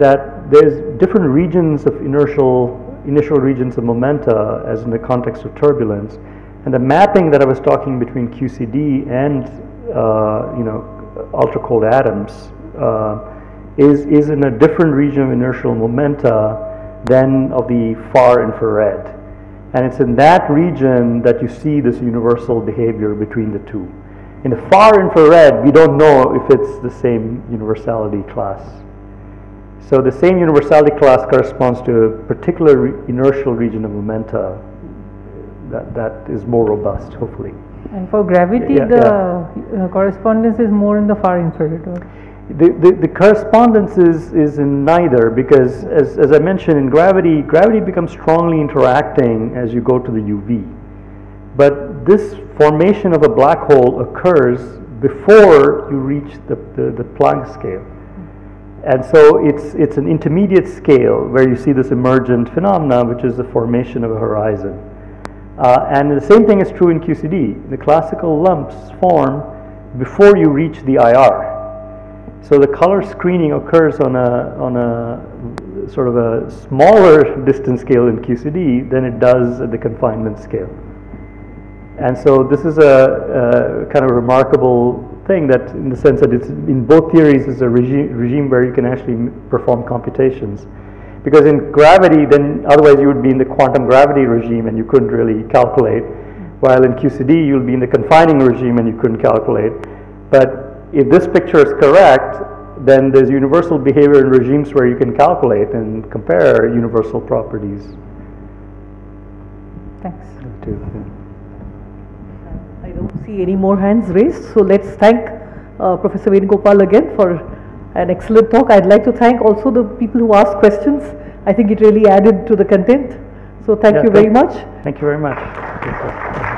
that there's different regions of inertial initial regions of momenta as in the context of turbulence, and the mapping that I was talking between QCD and uh, you know ultra cold atoms uh, is is in a different region of inertial momenta than of the far infrared. And it's in that region that you see this universal behavior between the two. In the far infrared, we don't know if it's the same universality class. So the same universality class corresponds to a particular re- inertial region of momenta that, that is more robust, hopefully. And for gravity, Yeah, the uh, correspondence is more in the far infrared. The, the, the correspondence is, is in neither because, as, as I mentioned, in gravity, gravity becomes strongly interacting as you go to the UV. But this formation of a black hole occurs before you reach the, the, the Planck scale. And so it's, it's an intermediate scale where you see this emergent phenomena, which is the formation of a horizon. Uh, and the same thing is true in QCD. The classical lumps form before you reach the IR. So the color screening occurs on a, on a sort of a smaller distance scale in QCD than it does at the confinement scale. And so this is a, a kind of remarkable thing that in the sense that it's in both theories is a regime, regime where you can actually m- perform computations. Because in gravity, then otherwise you would be in the quantum gravity regime and you couldn't really calculate. While in QCD, you'll be in the confining regime and you couldn't calculate. But if this picture is correct, then there's universal behavior in regimes where you can calculate and compare universal properties. Thanks. To- yeah. I don't see any more hands raised, so let's thank uh, Professor Venugopal again for an excellent talk. I'd like to thank also the people who asked questions. I think it really added to the content. So thank Yeah, you very thank- much. Thank you very much.